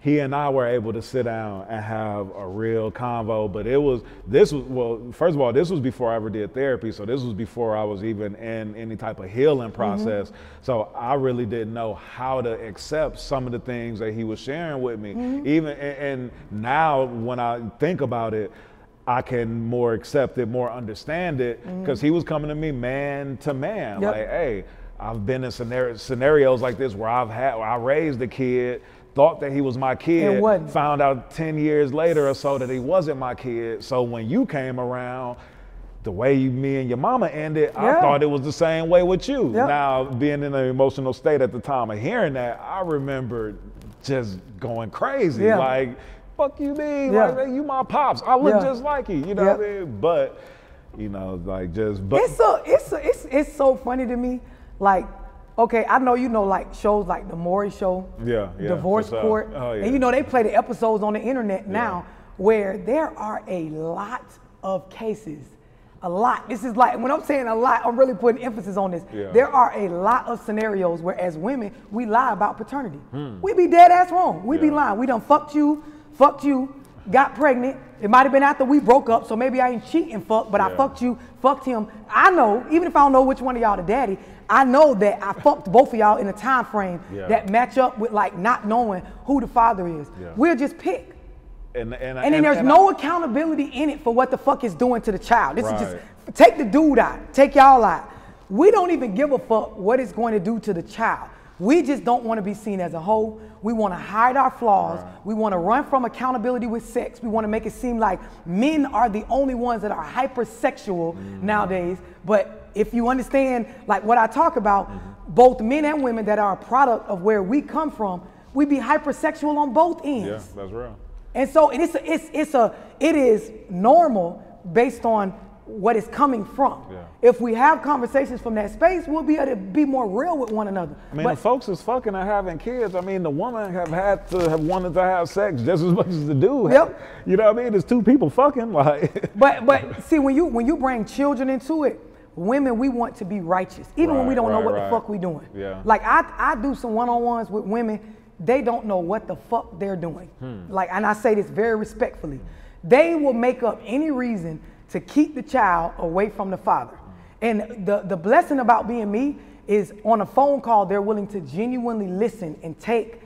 he and I were able to sit down and have a real convo. But it was this was well, first of all, this was before I ever did therapy, so this was before I was even in any type of healing mm-hmm. process. So I really didn't know how to accept some of the things that he was sharing with me. Mm-hmm. Even and, and now when I think about it. I can more accept it, more understand it, mm-hmm. because he was coming to me man to man, Yep. like, hey, I've been in scenario, scenarios like this where I've had, where I raised a kid, thought that he was my kid, found out 10 years later or so that he wasn't my kid. So when you came around, the way you, me and your mama ended, I thought it was the same way with you. Yep. Now, being in an emotional state at the time of hearing that, I remember just going crazy. Yeah. Like, fuck you mean? Yeah. Like, you my pops. I look Yeah. just like you. You know Yep. what I mean? But, you know, like just, but. It's so it's so- it's it's so funny to me. Like, okay, I know you know like shows like the Maury Show, Yeah, yeah, Divorce sure. Court, Oh, yeah. and you know they play the episodes on the internet now where there are a lot of cases. A lot. This is like when I'm saying a lot, I'm really putting emphasis on this. There are a lot of scenarios where, as women, we lie about paternity. Hmm. We be dead ass wrong. We be lying. We done fucked you, fucked you, got pregnant. It might have been after we broke up, so maybe I ain't cheating fuck, but I fucked you, fucked him. I know, even if I don't know which one of y'all the daddy, I know that I fucked both of y'all in a time frame Yeah. that match up with like not knowing who the father is. Yeah. We'll just pick. And, and, And then there's and no I- accountability in it for what the fuck is doing to the child. This is just take the dude out, take y'all out. We don't even give a fuck what it's going to do to the child. We just don't want to be seen as a hoe. We want to hide our flaws. We want to run from accountability with sex. We want to make it seem like men are the only ones that are hypersexual Mm-hmm. nowadays. But if you understand, like what I talk about, Mm-hmm. both men and women that are a product of where we come from, we be hypersexual on both ends. Yeah, that's real. And so and it's a, it's it's a it is normal based on what it's coming from. Yeah. If we have conversations from that space, we'll be able to be more real with one another. I mean, but the folks is fucking and having kids. I mean, the woman have had to have wanted to have sex just as much as the dude. Yep. You know what I mean? It's two people fucking. Like, but but see when you when you bring children into it, women we want to be righteous, even when we don't know what right. the fuck we doing. Yeah. Like I I do some one-on-ones with women, they don't know what the fuck they're doing. Hmm. Like and I say this very respectfully. They will make up any reason to keep the child away from the father. And the the blessing about being me is on a phone call they're willing to genuinely listen and take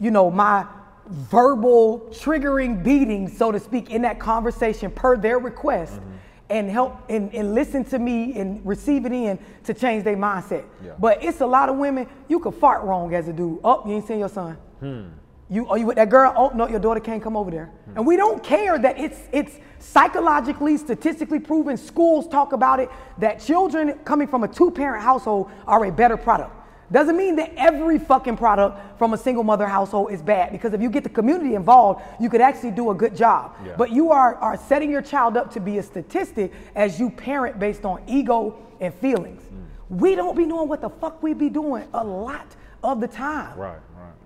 you know my verbal triggering beatings so to speak in that conversation per their request mm-hmm. and help and, and listen to me and receive it in to change their mindset. Yeah. But it's a lot of women, you could fart wrong as a dude. Oh, you ain't seen your son. Hmm. You are you with that girl? Oh no, your daughter can't come over there. Hmm. And we don't care that it's it's psychologically, statistically proven. Schools talk about it that children coming from a two-parent household are a better product. Doesn't mean that every fucking product from a single mother household is bad because if you get the community involved, you could actually do a good job. Yeah. But you are, are setting your child up to be a statistic as you parent based on ego and feelings. Hmm. We don't be knowing what the fuck we be doing a lot of the time. right.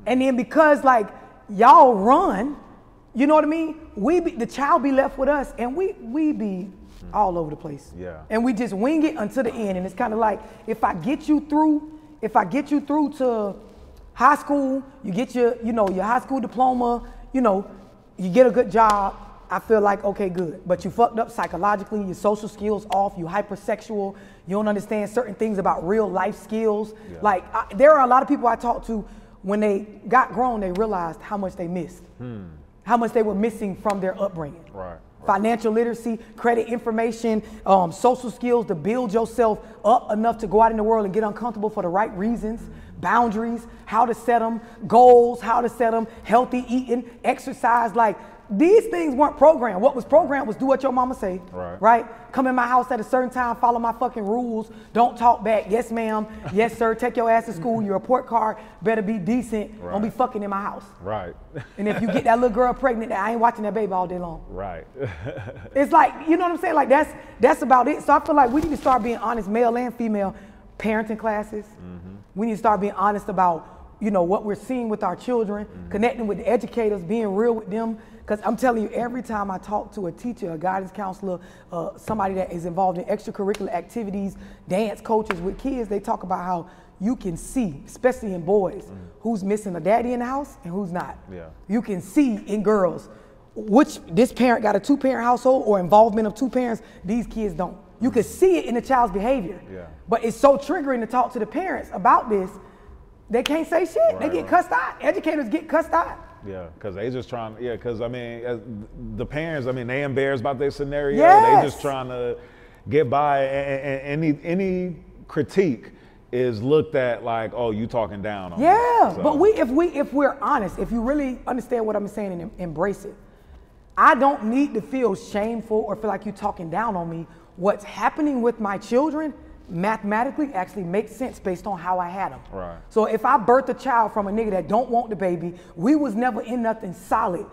And then because like y'all run, you know what I mean? We be, the child be left with us, and we we be mm. all over the place. Yeah. And we just wing it until the end. And it's kind of like if I get you through, if I get you through to high school, you get your you know your high school diploma, you know, you get a good job. I feel like okay, good. But you fucked up psychologically. Your social skills off. You hypersexual. You don't understand certain things about real life skills. Yeah. Like I, there are a lot of people I talk to when they got grown, they realized how much they missed, how much they were missing from their upbringing. Right, financial literacy, credit information, um, social skills to build yourself up enough to go out in the world and get uncomfortable for the right reasons, boundaries, how to set them, goals, how to set them, healthy eating, exercise. Like these things weren't programmed. What was programmed was do what your mama say. Right. Right? Come in my house at a certain time, follow my fucking rules. Don't talk back. Yes, ma'am. Yes, sir. Take your ass to school. Your report card better be decent. Don't be fucking in my house. Right. And if you get that little girl pregnant, I ain't watching that baby all day long. right. It's like, you know what I'm saying? Like that's that's about it. So I feel like we need to start being honest, male and female, parenting classes. Mm-hmm. We need to start being honest about, you know, what we're seeing with our children, mm-hmm. connecting with the educators, being real with them. Because I'm telling you, every time I talk to a teacher, a guidance counselor, uh, somebody that is involved in extracurricular activities, dance coaches with kids, they talk about how you can see, especially in boys, who's missing a daddy in the house and who's not. Yeah. You can see in girls which this parent got a two parent household or involvement of two parents, these kids don't. You can see it in the child's behavior. Yeah. But it's so triggering to talk to the parents about this. They can't say shit. they get right. cussed out. Educators get cussed out. Yeah, because they just trying. Yeah, because I mean, the parents. I mean, they embarrassed about their scenario. Yes. They just trying to get by, and, and any any critique is looked at like, oh, you talking down on. Yeah, So, but we if we if we're honest, if you really understand what I'm saying and em- embrace it, I don't need to feel shameful or feel like you're talking down on me. What's happening with my children mathematically actually makes sense based on how I had them. Right. So if I birth a child from a nigga that don't want the baby, we was never in nothing solid.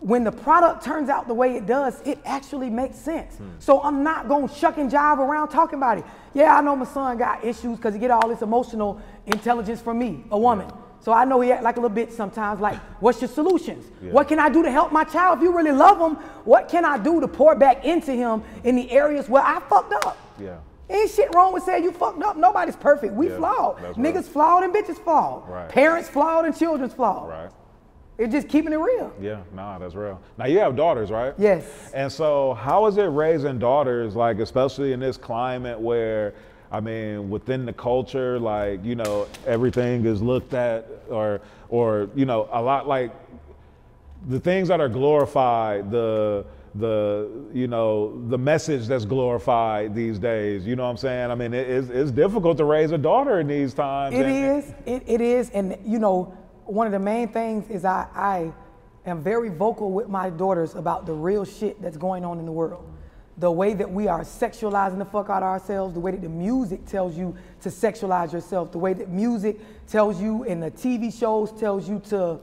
When the product turns out the way it does, it actually makes sense. Hmm. So I'm not gonna shuck and jive around talking about it. Yeah, I know my son got issues because he get all this emotional intelligence from me, a woman. So I know he act like a little bitch sometimes. Like, what's your solutions? Yeah. What can I do to help my child? If you really love him, what can I do to pour back into him in the areas where I fucked up? Yeah. Ain't shit wrong with saying you fucked up. Nobody's perfect. We Yeah, flawed. Niggas right. flawed and bitches flawed. Right. Parents flawed and children's flawed. Right. It's just keeping it real. Yeah, nah, that's real. Now you have daughters, right? Yes. And so, how is it raising daughters, like especially in this climate where, I mean, within the culture, like you know, everything is looked at, or or you know, a lot like the things that are glorified, the the you know the message that's glorified these days. You know what I'm saying? I mean, it, it's, it's difficult to raise a daughter in these times. It and- is. It, it is. And, you know, one of the main things is I, I am very vocal with my daughters about the real shit that's going on in the world. The way that we are sexualizing the fuck out of ourselves, the way that the music tells you to sexualize yourself, the way that music tells you and the TV shows tells you to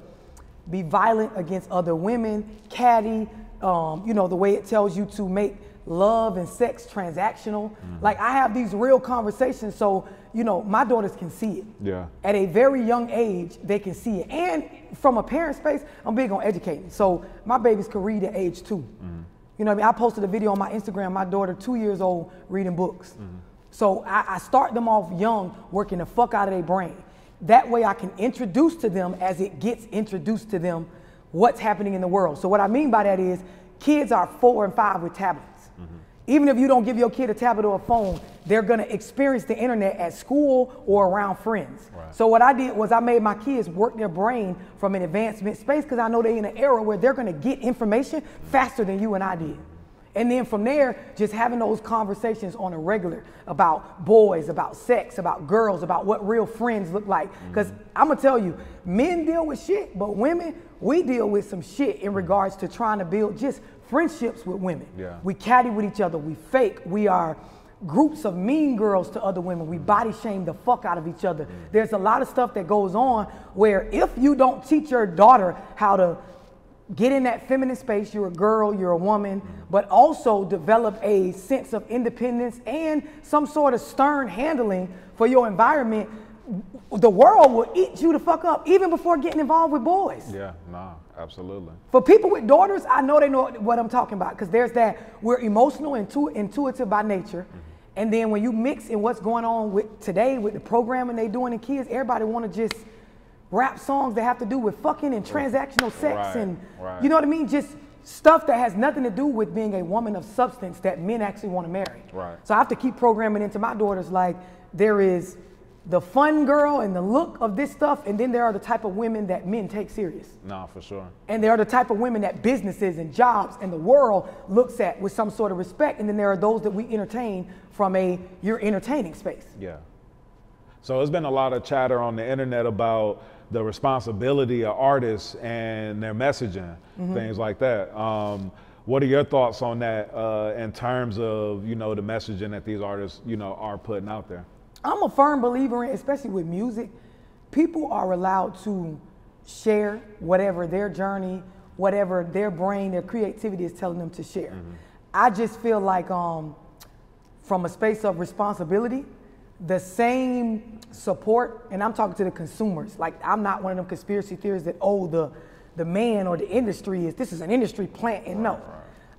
be violent against other women, catty, um, you know, the way it tells you to make love and sex transactional. Mm-hmm. Like I have these real conversations, so you know, my daughters can see it. Yeah. At a very young age, they can see it. And from a parent space, I'm big on educating. So my babies can read at age 2 mm-hmm. You know what I mean? I posted a video on my Instagram, my daughter, two years old, reading books. Mm-hmm. So I, I start them off young, working the fuck out of their brain. That way I can introduce to them as it gets introduced to them what's happening in the world. So what I mean by that is kids are four and five with tablets. Mm-hmm. Even if you don't give your kid a tablet or a phone, they're gonna experience the internet at school or around friends. Right. So what I did was I made my kids work their brain from an advancement space because I know they're in an era where they're gonna get information faster than you and I did. And then from there, just having those conversations on a regular about boys, about sex, about girls, about what real friends look like. Because mm-hmm. I'm gonna tell you, men deal with shit, but women, we deal with some shit in regards to trying to build just friendships with women. Yeah. We catty with each other, we fake, we are groups of mean girls to other women. We body shame the fuck out of each other. Mm. There's a lot of stuff that goes on where if you don't teach your daughter how to get in that feminine space, you're a girl, you're a woman, mm. but also develop a sense of independence and some sort of stern handling for your environment, the world will eat you the fuck up even before getting involved with boys. Yeah, nah, absolutely. For people with daughters, I know they know what I'm talking about because there's that we're emotional and intu- intuitive by nature. Mm-hmm. And then when you mix in what's going on with today with the programming they doing in kids, everybody want to just rap songs that have to do with fucking and transactional sex Right, and right. you know what I mean? Just stuff that has nothing to do with being a woman of substance that men actually want to marry. Right. So I have to keep programming into my daughters like there is the fun girl and the look of this stuff, and then there are the type of women that men take serious. Nah, for sure. And there are the type of women that businesses and jobs and the world looks at with some sort of respect. And then there are those that we entertain from a you're entertaining space. Yeah. So there's been a lot of chatter on the internet about the responsibility of artists and their messaging, Mm-hmm. things like that. Um, what are your thoughts on that uh, in terms of you know the messaging that these artists you know are putting out there? I'm a firm believer in, especially with music, people are allowed to share whatever their journey, whatever their brain, their creativity is telling them to share. I just feel like um, from a space of responsibility, the same support, and I'm talking to the consumers. Like I'm not one of them conspiracy theorists that oh the the man or the industry is this is an industry plant, and no,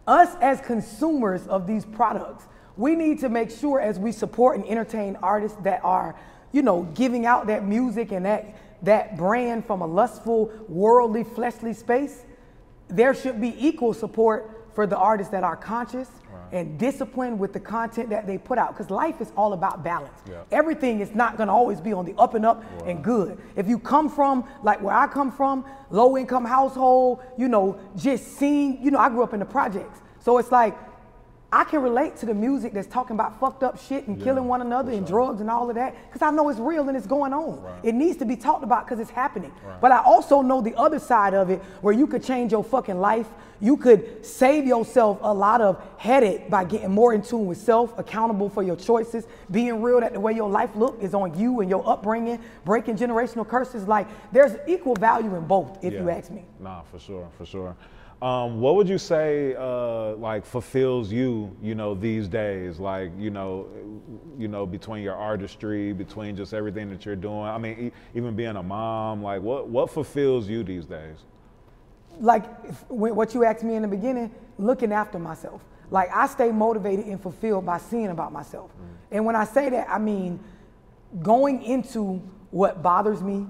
us as consumers of these products, we need to make sure as we support and entertain artists that are, you know, giving out that music and that that brand from a lustful, worldly, fleshly space, there should be equal support for the artists that are conscious and disciplined with the content that they put out. Because life is all about balance. Yeah. Everything is not gonna always be on the up and up and good. If you come from, like where I come from, low income household, you know, just seeing, you know, I grew up in the projects. So it's like, I can relate to the music that's talking about fucked up shit and killing one another and drugs and all of that because I know it's real and it's going on. It needs to be talked about because it's happening. But I also know the other side of it where you could change your fucking life. You could save yourself a lot of headache by getting more in tune with self, accountable for your choices, being real that the way your life look is on you and your upbringing, breaking generational curses. Like there's equal value in both, if you ask me. Nah, for sure, for sure. Um, what would you say uh, like fulfills you, you know, these days? Like, you know, you know, between your artistry, between just everything that you're doing. I mean, e- even being a mom. Like, what what fulfills you these days? like what you asked me in the beginning, looking after myself. Like I stay motivated and fulfilled by seeing about myself. And when I say that, I mean going into what bothers me,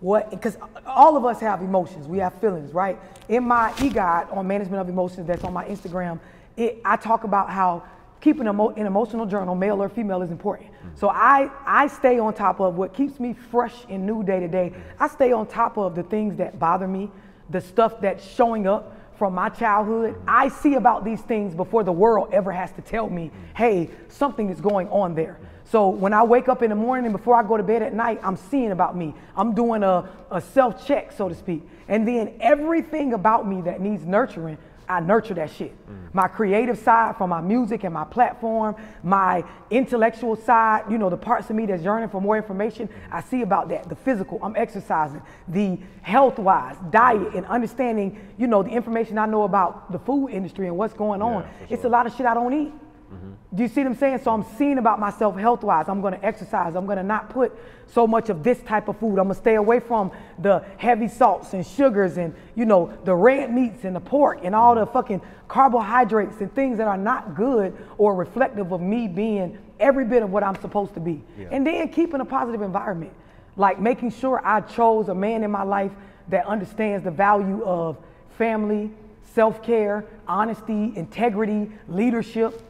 what because all of us have emotions, we have feelings, right? In my e-guide on management of emotions, that's on my Instagram, it, I talk about how keeping emo- an emotional journal, male or female, is important. Mm-hmm. So I I stay on top of what keeps me fresh and new day to day. I stay on top of the things that bother me, the stuff that's showing up from my childhood. Mm-hmm. I see about these things before the world ever has to tell me, mm-hmm. hey, something is going on there. So when I wake up in the morning and before I go to bed at night, I'm seeing about me. I'm doing a, a self check, so to speak. And then everything about me that needs nurturing, I nurture that shit. Mm. My creative side from my music and my platform, my intellectual side, you know, the parts of me that's yearning for more information, mm. I see about that. The physical, I'm exercising. The health wise, diet, and understanding, you know, the information I know about the food industry and what's going on. for It's a lot of shit I don't eat. Mm-hmm. Do you see what I'm saying? So I'm seeing about myself health wise. I'm gonna exercise. I'm gonna not put so much of this type of food. I'm gonna stay away from the heavy salts and sugars and, you know, the red meats and the pork and all the fucking carbohydrates and things that are not good or reflective of me being every bit of what I'm supposed to be. And then keeping a positive environment. Like making sure I chose a man in my life that understands the value of family, self care, honesty, integrity, leadership,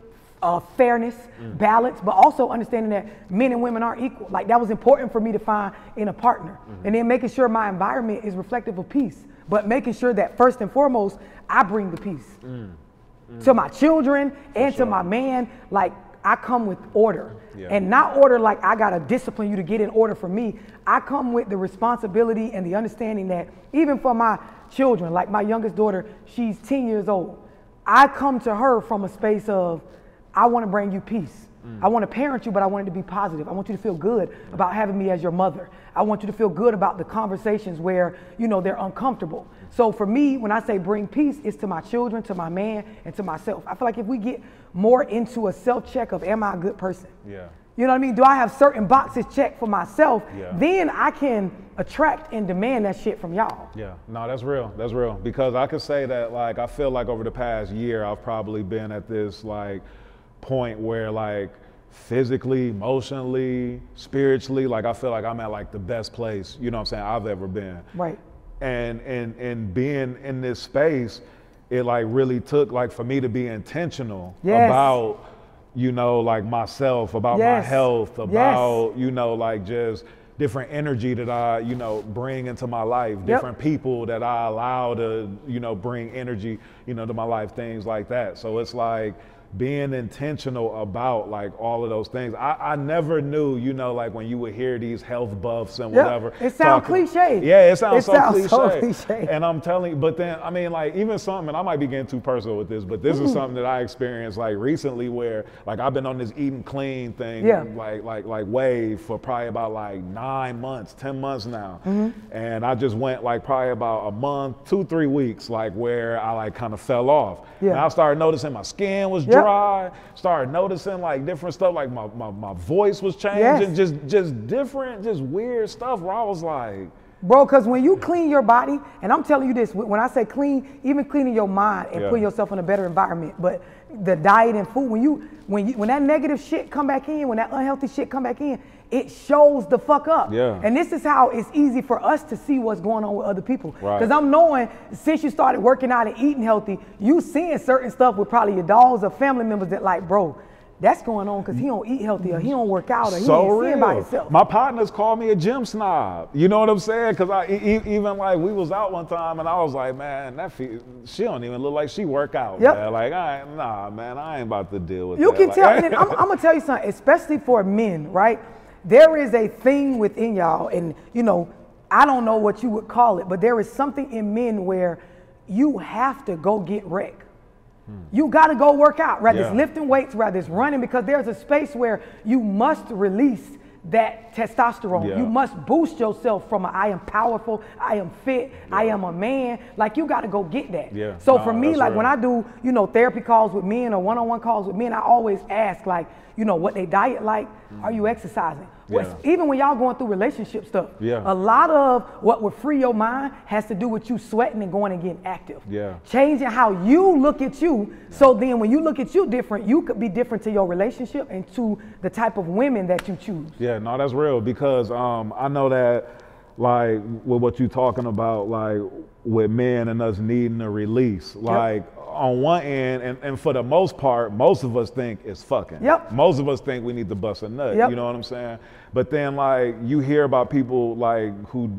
uh, fairness, mm. balance, but also understanding that men and women are equal. Like that was important for me to find in a partner. Mm-hmm. And then making sure my environment is reflective of peace, but making sure that first and foremost, I bring the peace mm. Mm. to my children and to my man. Like I come with order. Yeah. And not order like I gotta discipline you to get in order for me. I come with the responsibility and the understanding that even for my children, like my youngest daughter, she's 10 years old. I come to her from a space of, I wanna bring you peace. Mm. I wanna parent you, but I want it to be positive. I want you to feel good about having me as your mother. I want you to feel good about the conversations where, you know, they're uncomfortable. So for me, when I say bring peace, it's to my children, to my man, and to myself. I feel like if we get more into a self check of, am I a good person? Yeah. You know what I mean? Do I have certain boxes checked for myself? Yeah. Then I can attract and demand that shit from y'all. Yeah, no, that's real. That's real. Because I could say that, like, I feel like over the past year, I've probably been at this, like, point where, like, physically, emotionally, spiritually, like, I feel like I'm at, like, the best place, you know what I'm saying, I've ever been. Right. And, and, and being in this space, it, like, really took, like, for me to be intentional Yes. about, you know, like myself, about Yes. my health, Yes. about, you know, like just different energy that I, you know, bring into my life, different people that I allow to, you know, bring energy, you know, to my life, things like that. So it's like being intentional about like all of those things. I, I never knew, you know, like when you would hear these health buffs and Yeah, whatever. it sounds cliche. Yeah, it sounds It so sounds cliche. so cliche. And I'm telling you, but then I mean, like even something, and I might be getting too personal with this, but this is something that I experienced like recently, where like I've been on this eating clean thing, Yeah. like like like wave for probably about like nine months, ten months now, Mm-hmm. and I just went like probably about a month, two three weeks, like where I like kind of fell off. Yeah. And I started noticing my skin was Yep. Dry. Started noticing like different stuff, like my my, my voice was changing, Yes. just just different, just weird stuff. Where I was like. Bro, because when you clean your body, and I'm telling you this, when I say clean, even cleaning your mind and Yeah. putting yourself in a better environment, but the diet and food, when you when you when that negative shit come back in, when that unhealthy shit come back in, it shows the fuck up. Yeah. And this is how it's easy for us to see what's going on with other people. Right. Because I'm knowing since you started working out and eating healthy, you seeing certain stuff with probably your dogs or family members that like, bro, that's going on because he don't eat healthy or he don't work out or he so ain't seeing by himself. My partners call me a gym snob. You know what I'm saying? Because I e- even like we was out one time and I was like, man, that fe- she don't even look like she work out. Yep. Man. Like I nah, man, I ain't about to deal with You that. can Like- tell, I'm, I'm gonna tell you something, especially for men, right? There is a thing within y'all, and you know, I don't know what you would call it, but there is something in men where you have to go get wreck. Hmm. You got to go work out, whether Yeah. it's lifting weights, whether it's running, because there's a space where you must release that testosterone. Yeah. You must boost yourself from a, I am powerful, I am fit, I am a man. Like you got to go get that. Yeah. So Nah, for me, like real. when I do, you know, therapy calls with men or one-on-one calls with men, I always ask, like, you know, what they diet like. Are you exercising? Mm. Yeah. Even when y'all going through relationship stuff, Yeah. a lot of what will free your mind has to do with you sweating and going and getting active. Yeah. Changing how you look at you. So then when you look at you different, you could be different to your relationship and to the type of women that you choose. Yeah, no, that's real because um, I know that, like, with what you're talking about, like, with men and us needing a release, like, on one end, and, and for the most part, most of us think it's fucking. Yep. Most of us think we need to bust a nut. Yep. You know what I'm saying? But then, like, you hear about people, like, who.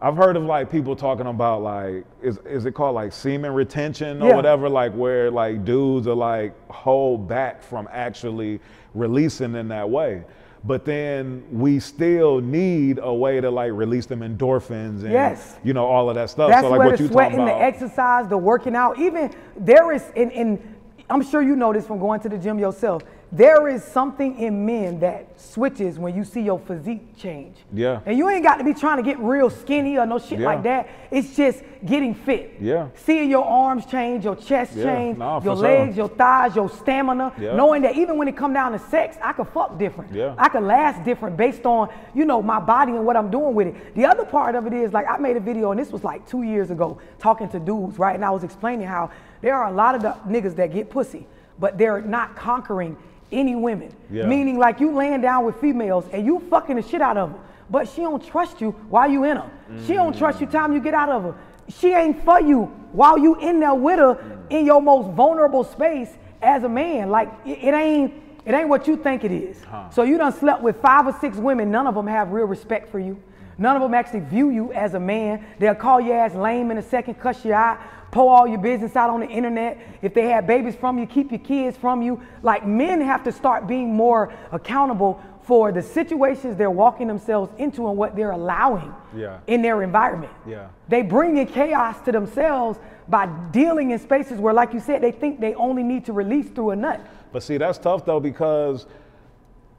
I've heard of like people talking about like is is it called like semen retention or Yeah. whatever like where like dudes are like hold back from actually releasing in that way. But then we still need a way to like release them endorphins and Yes. you know all of that stuff. That's so like where what the you sweating, the exercise, the working out, even there is, and, and I'm sure you know this from going to the gym yourself. There is something in men that switches when you see your physique change. Yeah. And you ain't got to be trying to get real skinny or no shit Yeah. like that. It's just getting fit. Yeah. Seeing your arms change, your chest Yeah. change, Nah, your sure. legs, your thighs, your stamina. Yeah. Knowing that even when it come down to sex, I could fuck different. Yeah. I could last different based on, you know, my body and what I'm doing with it. The other part of it is like I made a video and this was like two years ago talking to dudes, right? And I was explaining how there are a lot of the niggas that get pussy, but they're not conquering any women. Yeah. Meaning like you laying down with females and you fucking the shit out of them, but she don't trust you while you in her. She don't trust you mm. time you get out of her. She ain't for you while you in there with her mm. in your most vulnerable space as a man. Like it, it ain't it ain't what you think it is. So you done slept with five or six women. None of them have real respect for you. None of them actually view you as a man. They'll call your ass lame in a second, cuss you out, pour all your business out on the internet. If they had babies from you, keep your kids from you. Like men have to start being more accountable for the situations they're walking themselves into and what they're allowing Yeah. in their environment. Yeah. They bring in chaos to themselves by dealing in spaces where, like you said, they think they only need to release through a nut. But see, that's tough though because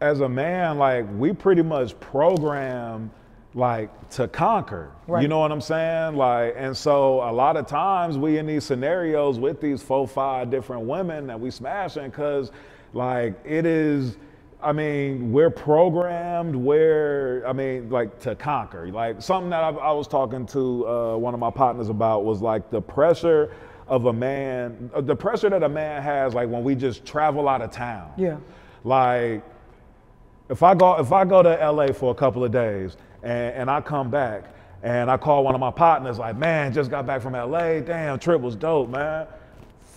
as a man, like we pretty much program like to conquer. Right. You know what I'm saying? Like, and so a lot of times we in these scenarios with these four, five different women that we smashing because like it is. I mean, we're programmed where, I mean, like to conquer. Like something that I, I was talking to uh, one of my partners about was like the pressure of a man, uh, the pressure that a man has, like when we just travel out of town. Yeah. Like, if I go if I go to LA for a couple of days and, and I come back and I call one of my partners like, man, just got back from LA. Damn, trip was dope, man.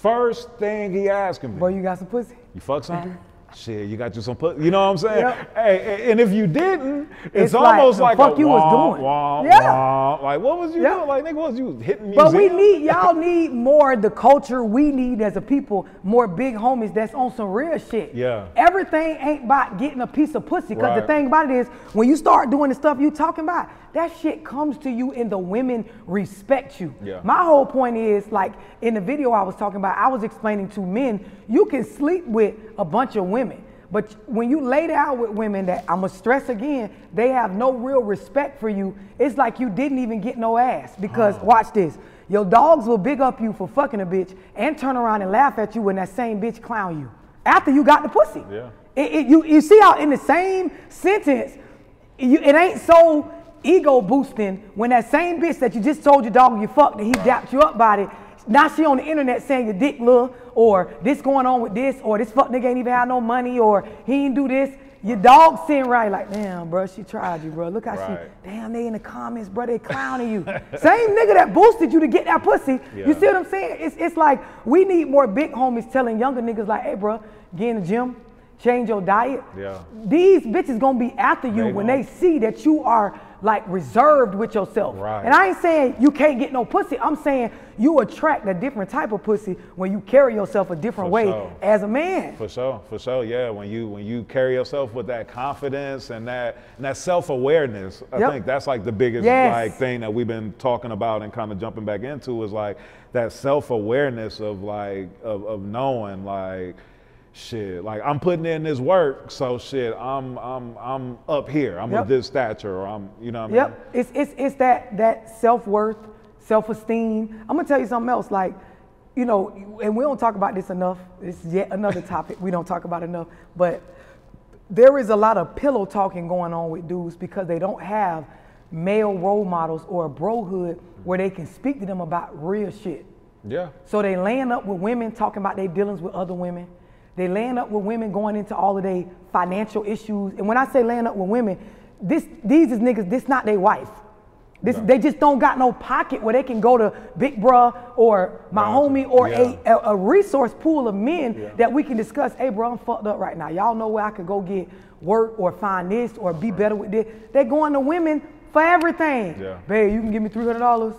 First thing he asking me, Boy, you got some pussy. you fuck something? Shit, you got you some put. You know what I'm saying? Yep. Hey, and if you didn't, it's, It's like almost the like, fuck you was doing. womp, Yeah. Like, what was you Yeah. doing? Like, nigga, what was you hitting me? But we need y'all need more the culture we need as a people, more big homies that's on some real shit. Yeah. Everything ain't about getting a piece of pussy. Cause the thing about it is when you start doing the stuff you talking about, that shit comes to you and the women respect you. Yeah. My whole point is like in the video I was talking about, I was explaining to men, you can sleep with a bunch of women. But when you lay down with women that I'm gonna stress again, they have no real respect for you. It's like you didn't even get no ass. Because watch this. Your dogs will big up you for fucking a bitch and turn around and laugh at you when that same bitch clown you. After you got the pussy. Yeah. It, it- you, you see how in the same sentence, you, it ain't so ego boosting when that same bitch that you just told your dog you fucked and he dapped you up about it. Now she on the internet saying your dick little, or this going on with this, or this fuck nigga ain't even have no money, or he ain't do this. Your dog sitting right like, damn, bro, she tried you, bro. Look how Right. she, damn, they in the comments, bro, they clowning you. Same nigga that boosted you to get that pussy. Yeah. You see what I'm saying? It's, it's like we need more big homies telling younger niggas like, hey, bro, get in the gym, change your diet. Yeah. These bitches gonna be after you They when gonna- they see that you are like reserved with yourself. Right. And I ain't saying you can't get no pussy. I'm saying you attract a different type of pussy when you carry yourself a different For way sure. as a man. For sure, for sure, yeah. When you when you carry yourself with that confidence and that and that self awareness, I Yep. think that's like the biggest Yes. like thing that we've been talking about and kind of jumping back into is like that self awareness of like of, of knowing like shit like I'm putting in this work, so shit I'm I'm I'm up here, I'm Yep. of this stature, or I'm you know what I mean? Yep. It's it's it's that that self worth, self esteem. I'm gonna tell you something else. Like, you know, and we don't talk about this enough. It's yet another topic we don't talk about enough. But there is a lot of pillow talking going on with dudes because they don't have male role models or a brohood where they can speak to them about real shit. Yeah. So they laying up with women talking about their dealings with other women. They laying up with women going into all of their financial issues. And when I say laying up with women, this these is niggas, this not their wife. This, They just don't got no pocket where they can go to Big Bruh or my Gotcha. homie or Yeah. a, a, a resource pool of men Yeah. that we can discuss. Hey, bro, I'm fucked up right now. Y'all know where I could go get work or find this or be better with this. They going to women for everything. Yeah. Babe, you can give me $300.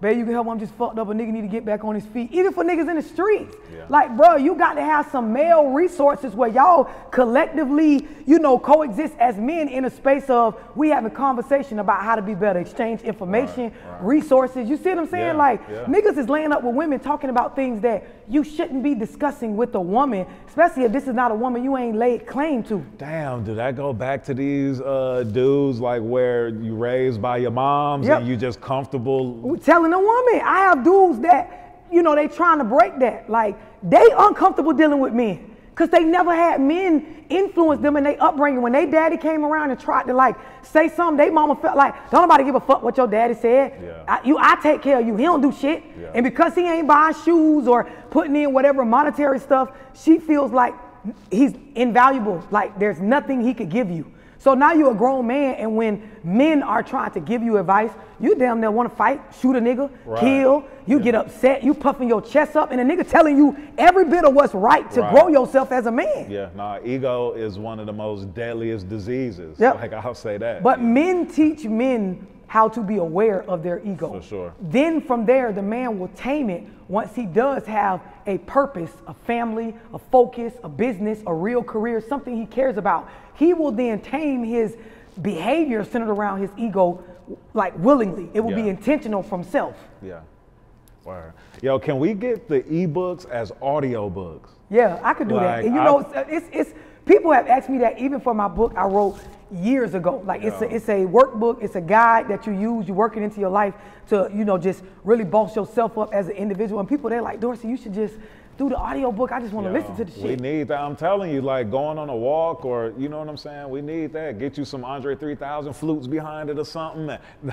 Babe, you can help. I'm just fucked up. A nigga need to get back on his feet. Even for niggas in the streets. Yeah. Like, bro, you got to have some male resources where y'all collectively, you know, coexist as men in a space of we having conversation about how to be better, exchange information, right. resources. You see what I'm saying? Yeah, Like, yeah. niggas is laying up with women talking about things that you shouldn't be discussing with a woman, especially if this is not a woman you ain't laid claim to. Damn, did that go back to these uh, dudes like where you raised by your moms Yep. and you just comfortable? telling a woman. I have dudes that, you know, they trying to break that. Like, they uncomfortable dealing with men. Cause they never had men influence them in their upbringing. When they daddy came around and tried to like say something, they mama felt like, don't nobody give a fuck what your daddy said. Yeah. I, you, I take care of you. He don't do shit. Yeah. And because he ain't buying shoes or putting in whatever monetary stuff, she feels like he's invaluable. Like there's nothing he could give you. So now you're a grown man, and when men are trying to give you advice, you damn near want to fight, shoot a nigga, Right. kill. You Yeah. get upset, you puffing your chest up, and a nigga telling you every bit of what's right to Right. grow yourself as a man. Yeah, nah, ego is one of the most deadliest diseases. Yep. Like I'll say that. But men teach men how to be aware of their ego. For sure. Then from there, the man will tame it once he does have a purpose, a family, a focus, a business, a real career, something he cares about. He will then tame his behavior centered around his ego like willingly. It will be intentional from self. yeah. Word. Yo, can we get the ebooks as audio books? Yeah, I could do that. And you know, it's, it's, it's people have asked me that even for my book I wrote years ago. Like it's a it's a workbook, it's a guide that you use, you work it into your life to, you know, just really boss yourself up as an individual. And people they're like, Dorsey, you should just do the audio book. I just want to listen to the shit. We need that. I'm telling you, like going on a walk or you know what I'm saying. We need that. Get you some Andre 3000 flutes behind it or something.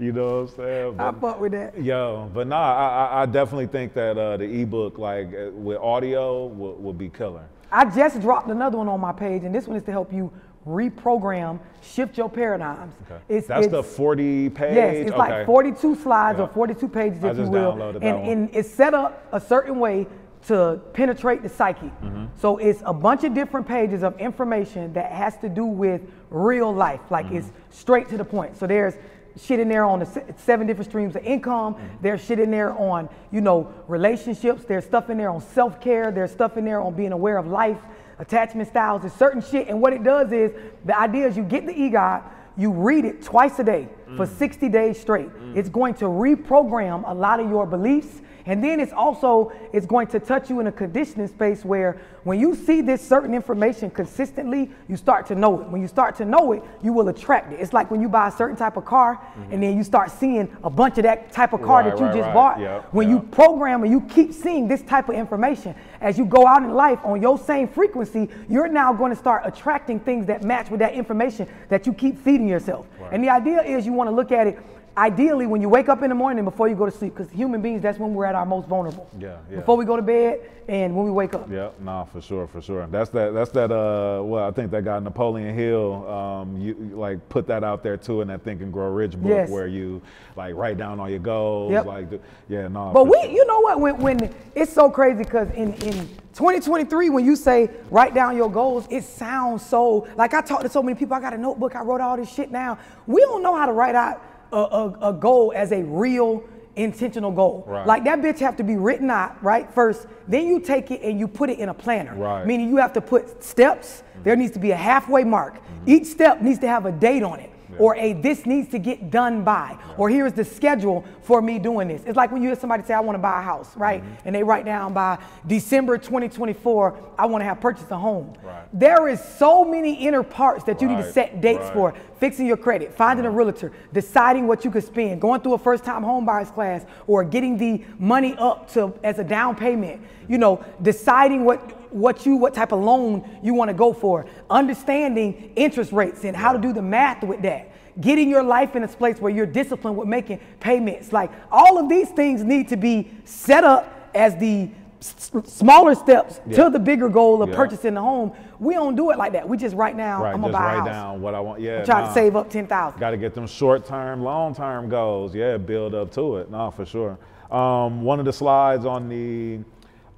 you know what I'm saying? I But- fuck with that. Yo, but nah, I, I- I definitely think that uh, the ebook, like uh, with audio, will, will be killer. I just dropped another one on my page, and this one is to help you reprogram, shift your paradigms. Okay. It's, That's it's, the 40 page. Yes, it's okay. like 42 slides Yeah. or 42 pages, if you just will. downloaded that And, one. and it's set up a certain way to penetrate the psyche. Mm-hmm. So it's a bunch of different pages of information that has to do with real life. Like it's mm-hmm. straight to the point. So there's shit in there on the seven different streams of income. Mm-hmm. There's shit in there on, you know, relationships. There's stuff in there on self-care. There's stuff in there on being aware of life, attachment styles, there's certain shit. And what it does is the idea is you get the e-guide, you read it twice a day for mm. 60 days straight. Mm. It's going to reprogram a lot of your beliefs. And then it's also it's going to touch you in a conditioning space where when you see this certain information consistently, you start to know it. When you start to know it, you will attract it. It's like when you buy a certain type of car and mm-hmm. then you start seeing a bunch of that type of car Right, that you right, just right. bought. Yep, when you program and you keep seeing this type of information as you go out in life on your same frequency, you're now going to start attracting things that match with that information that you keep feeding yourself. And the idea is you want to look at it ideally when you wake up in the morning before you go to sleep because human beings that's when we're at our most vulnerable. Yeah, yeah. Before we go to bed and when we wake up. Yeah, nah, for sure, for sure. That's that. That's that. Uh, well, I think that guy Napoleon Hill, um, you like put that out there too in that Think and Grow Rich book, Yes. where you like write down all your goals. Yep. Like, yeah, no. But we, you know what? When, when it's so crazy because in, in 2023, when you say write down your goals, it sounds so like I talked to so many people. I got a notebook. I wrote all this shit down. We don't know how to write out a, a, a goal as a real intentional goal. Right. Like that bitch have to be written out right first. Then you take it and you put it in a planner. Right. Meaning you have to put steps. There needs to be a halfway mark. Mm-hmm. Each step needs to have a date on it or a this needs to get done by, or here's the schedule for me doing this. It's like when you hear somebody say, I want to buy a house, right? Mm-hmm. And they write down by December 2024, I want to have purchased a home. Right. There is so many inner parts that you need to set dates right. for. Fixing your credit, finding a realtor, deciding what you could spend, going through a first-time home buyers class, or getting the money up to as a down payment. You know, deciding what what you what type of loan you want to go for, understanding interest rates and how to do the math with that. Getting your life in a place where you're disciplined with making payments. Like all of these things need to be set up as the s- smaller steps Yeah. to the bigger goal of Yeah. purchasing the home. We don't do it like that. We just write down, right, I'm gonna just buy a write house. down what I want. Yeah, Try nah. to save up ten thousand. Got to get them short term, long term goals. Yeah, build up to it. No, for sure. Um, one of the slides on the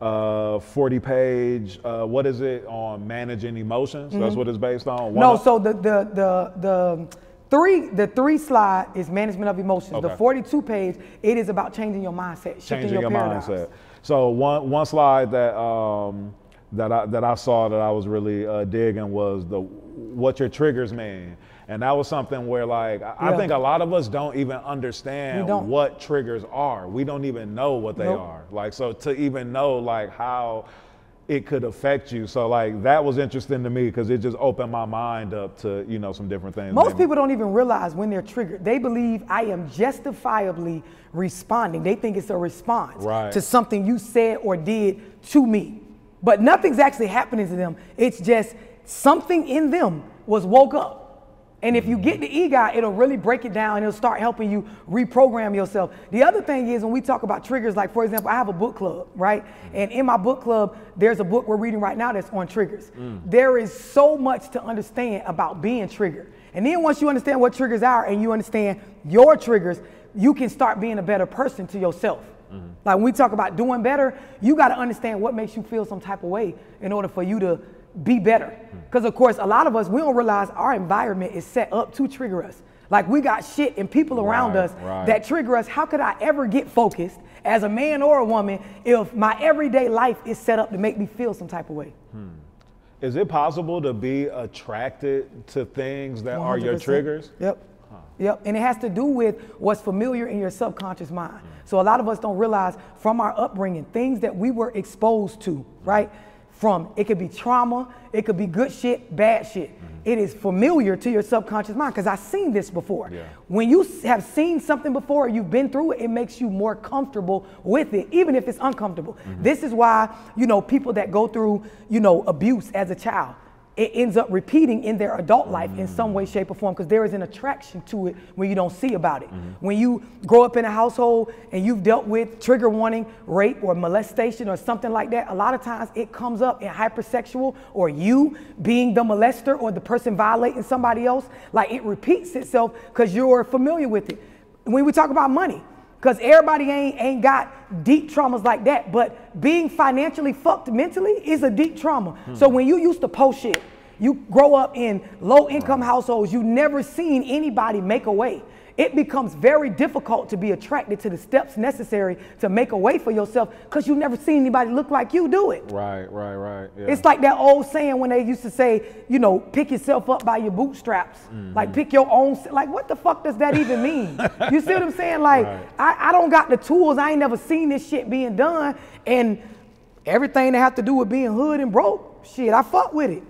uh, 40 page, uh, what is it on managing emotions? That's what it's based on. One Mm-hmm. No, so the the the the three the three slide is management of emotions. The 42 page it is about changing your mindset, shifting changing your, paradigms. mindset. So one one slide that um, that I that I saw that I was really uh, digging was the what your triggers mean, and that was something where like I, I think a lot of us don't even understand don't. what triggers are. We don't even know what they Nope. are. Like so to even know like how it could affect you. So like that was interesting to me because it just opened my mind up to you know some different things. Most people don't even realize when they're triggered. They believe I am justifiably responding. They think it's a response Right. to something you said or did to me. But nothing's actually happening to them. It's just something in them was woke up. And if you get the e-guide, it'll really break it down and it'll start helping you reprogram yourself. The other thing is when we talk about triggers, like for example, I have a book club, right? Mm. And in my book club, there's a book we're reading right now that's on triggers. Mm. There is so much to understand about being triggered. And then once you understand what triggers are and you understand your triggers, you can start being a better person to yourself. Mm-hmm. Like when we talk about doing better, you got to understand what makes you feel some type of way in order for you to be better. Because of course, a lot of us we don't realize our environment is set up to trigger us. Like we got shit and people around Right, us right. that trigger us. How could I ever get focused as a man or a woman if my everyday life is set up to make me feel some type of way? Hmm. Is it possible to be attracted to things that are your triggers? Yep. Yep. And it has to do with what's familiar in your subconscious mind. Hmm. So a lot of us don't realize from our upbringing, things that we were exposed to, right? From it could be trauma, it could be good shit, bad shit. Mm-hmm. It is familiar to your subconscious mind because I've seen this before. Yeah. When you have seen something before, you've been through it, it makes you more comfortable with it, even if it's uncomfortable. Mm-hmm. This is why, you know, people that go through, you know, abuse as a child, it ends up repeating in their adult life in some way, shape, or form because there is an attraction to it when you don't see about it. Mm-hmm. When you grow up in a household and you've dealt with trigger warning, rape, or molestation, or something like that, a lot of times it comes up in hypersexual or you being the molester or the person violating somebody else. Like it repeats itself because you're familiar with it. When we talk about money, Cause everybody ain't ain't got deep traumas like that. But being financially fucked mentally is a deep trauma. Hmm. So when you used to post shit, you grow up in low income households, you never seen anybody make a way. It becomes very difficult to be attracted to the steps necessary to make a way for yourself because you never seen anybody look like you do it. Right, right, right. Yeah. It's like that old saying when they used to say, you know, pick yourself up by your bootstraps. Mm-hmm. Like pick your own. Like what the fuck does that even mean? you see what I'm saying? Like Right. I, I don't got the tools. I ain't never seen this shit being done, and everything that have to do with being hood and broke, shit, I fuck with it.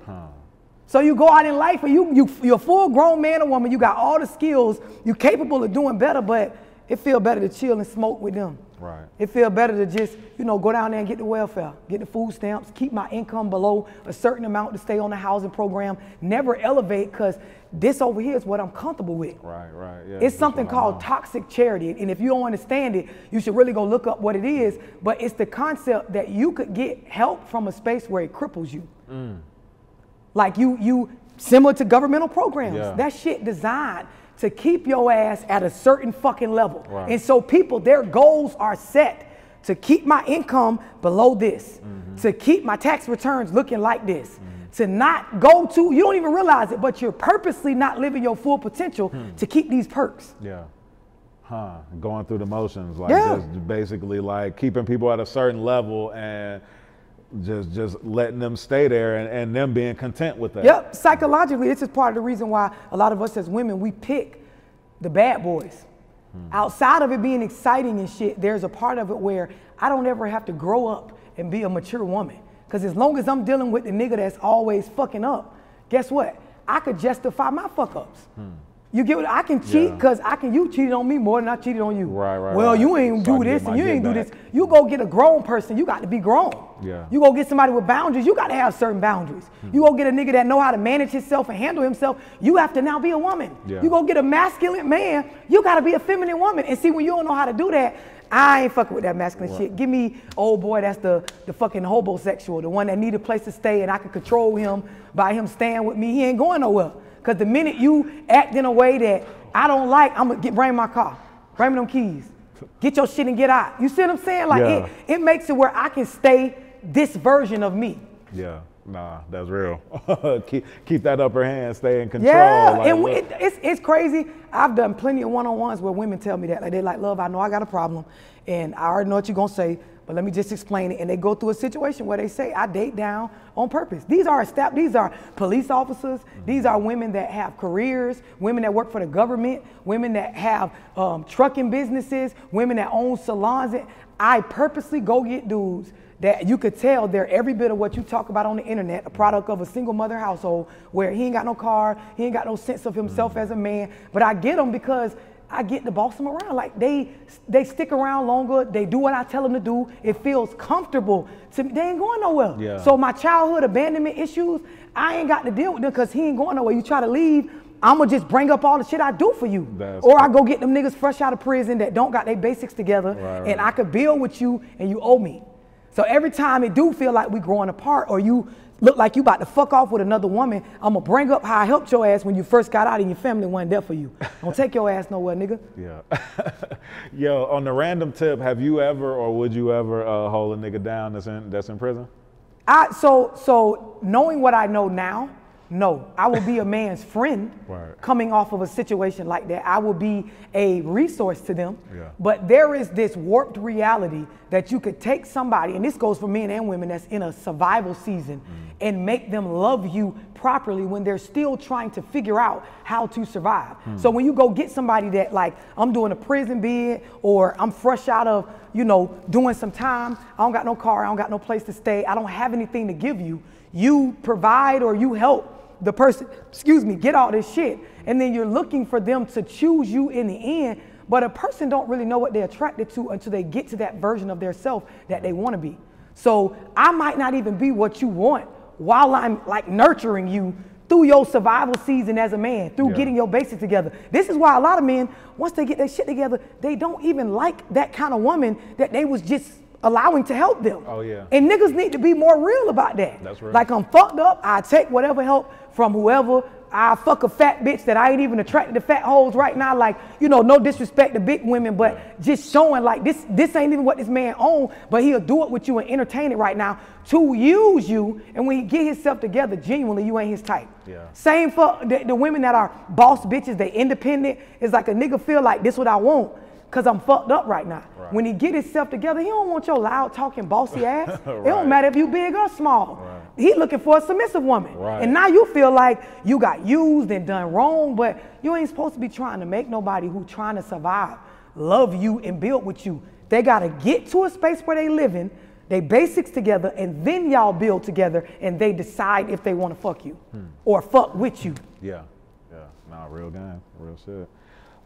So you go out in life and you, you you're a full grown man or woman, you got all the skills, you're capable of doing better, but it feel better to chill and smoke with them. Right. It feel better to just, you know, go down there and get the welfare, get the food stamps, keep my income below a certain amount to stay on the housing program, never elevate because this over here is what I'm comfortable with. Right, right. Yeah. It's something called toxic charity. And if you don't understand it, you should really go look up what it is. But it's the concept that you could get help from a space where it cripples you. Mm. Like you, you similar to governmental programs. Yeah. That shit designed to keep your ass at a certain fucking level. Right. And so people, their goals are set to keep my income below this, Mm-hmm. to keep my tax returns looking like this, to not go to, you don't even realize it, but you're purposely not living your full potential Hmm. to keep these perks. Yeah. Huh. Going through the motions, like Yeah. just basically like keeping people at a certain level and just just letting them stay there and, and them being content with that. Yep, psychologically, this is part of the reason why a lot of us as women, we pick the bad boys. Hmm. Outside of it being exciting and shit, there's a part of it where I don't ever have to grow up and be a mature woman. Because as long as I'm dealing with the nigga that's always fucking up, guess what? I could justify my fuck ups. Hmm. You get what I can cheat Yeah. because I can. You cheated on me more than I cheated on you. Right, right, Well, right. you ain't So do this and you ain't do this. You go get a grown person. You got to be grown. Yeah. You go get somebody with boundaries. You got to have certain boundaries. Hmm. You go get a nigga that know how to manage himself and handle himself. You have to now be a woman. Yeah. You go get a masculine man. You got to be a feminine woman. And see, when you don't know how to do that, I ain't fucking with that masculine shit. Give me old boy that's the the fucking homosexual, the one that need a place to stay and I can control him by him staying with me. He ain't going nowhere. Cause the minute you act in a way that I don't like, I'm gonna get bring my car, bring me them keys, get your shit and get out. You see what I'm saying? Like Yeah. it, it makes it where I can stay this version of me. Yeah. Nah, that's real. keep keep that upper hand, stay in control. Yeah, like, and it, it's it's crazy. I've done plenty of one-on-ones where women tell me that like they're like, "Love, I know I got a problem, and I already know what you're gonna say, but let me just explain it." And they go through a situation where they say, "I date down on purpose." These are staff. These are police officers. Mm-hmm. These are women that have careers. Women that work for the government. Women that have um, trucking businesses. Women that own salons. I purposely go get dudes that you could tell they're every bit of what you talk about on the internet, a mm-hmm. product of a single mother household where he ain't got no car, he ain't got no sense of himself mm-hmm. as a man. But I get them because I get to boss them around. Like they they stick around longer, they do what I tell them to do. It feels comfortable to me. They ain't going nowhere. Yeah. So my childhood abandonment issues, I ain't got to deal with them because he ain't going nowhere. You try to leave. I'ma just bring up all the shit I do for you. That's or I go get them niggas fresh out of prison that don't got their basics together Right, right. and I could build with you and you owe me. So every time it do feel like we growing apart or you look like you about to fuck off with another woman, I'm gonna bring up how I helped your ass when you first got out and your family wasn't there for you. Don't take your ass nowhere, nigga. Yeah. Yo, on the random tip, have you ever or would you ever uh, hold a nigga down that's in that's in prison? I so so knowing what I know now, no, I will be a man's friend Right. coming off of a situation like that. I will be a resource to them. Yeah. But there is this warped reality that you could take somebody, and this goes for men and women that's in a survival season, Mm-hmm. and make them love you properly when they're still trying to figure out how to survive. Hmm. So when you go get somebody that like I'm doing a prison bid or I'm fresh out of, you know, doing some time, I don't got no car, I don't got no place to stay, I don't have anything to give you, you provide or you help the person, excuse me, get all this shit. And then you're looking for them to choose you in the end. But a person don't really know what they're attracted to until they get to that version of their self that they want to be. So I might not even be what you want while I'm like nurturing you through your survival season as a man, through Yeah. getting your basics together. This is why a lot of men, once they get their shit together, they don't even like that kind of woman that they was just allowing to help them. Oh, yeah. And niggas need to be more real about that. That's real. Like I'm fucked up. I take whatever help from whoever I fuck a fat bitch that I ain't even attracted to fat hoes right now. Like, you know, no disrespect to big women, but just showing like this, this ain't even what this man own, but he'll do it with you and entertain it right now to use you. And when he get himself together, genuinely, you ain't his type. Yeah. Same for the, the women that are boss bitches, they independent. It's like a nigga feel like this what I want. Cause I'm fucked up right now. Right. When he get himself together, he don't want your loud talking bossy ass. It don't matter if you big or small. Right. He looking for a submissive woman. Right. And now you feel like you got used and done wrong, but you ain't supposed to be trying to make nobody who trying to survive love you and build with you. They gotta get to a space where they living, they basics together, and then y'all build together and they decide if they wanna fuck you Hmm. or fuck with you. Yeah, yeah. Nah, real game, real shit.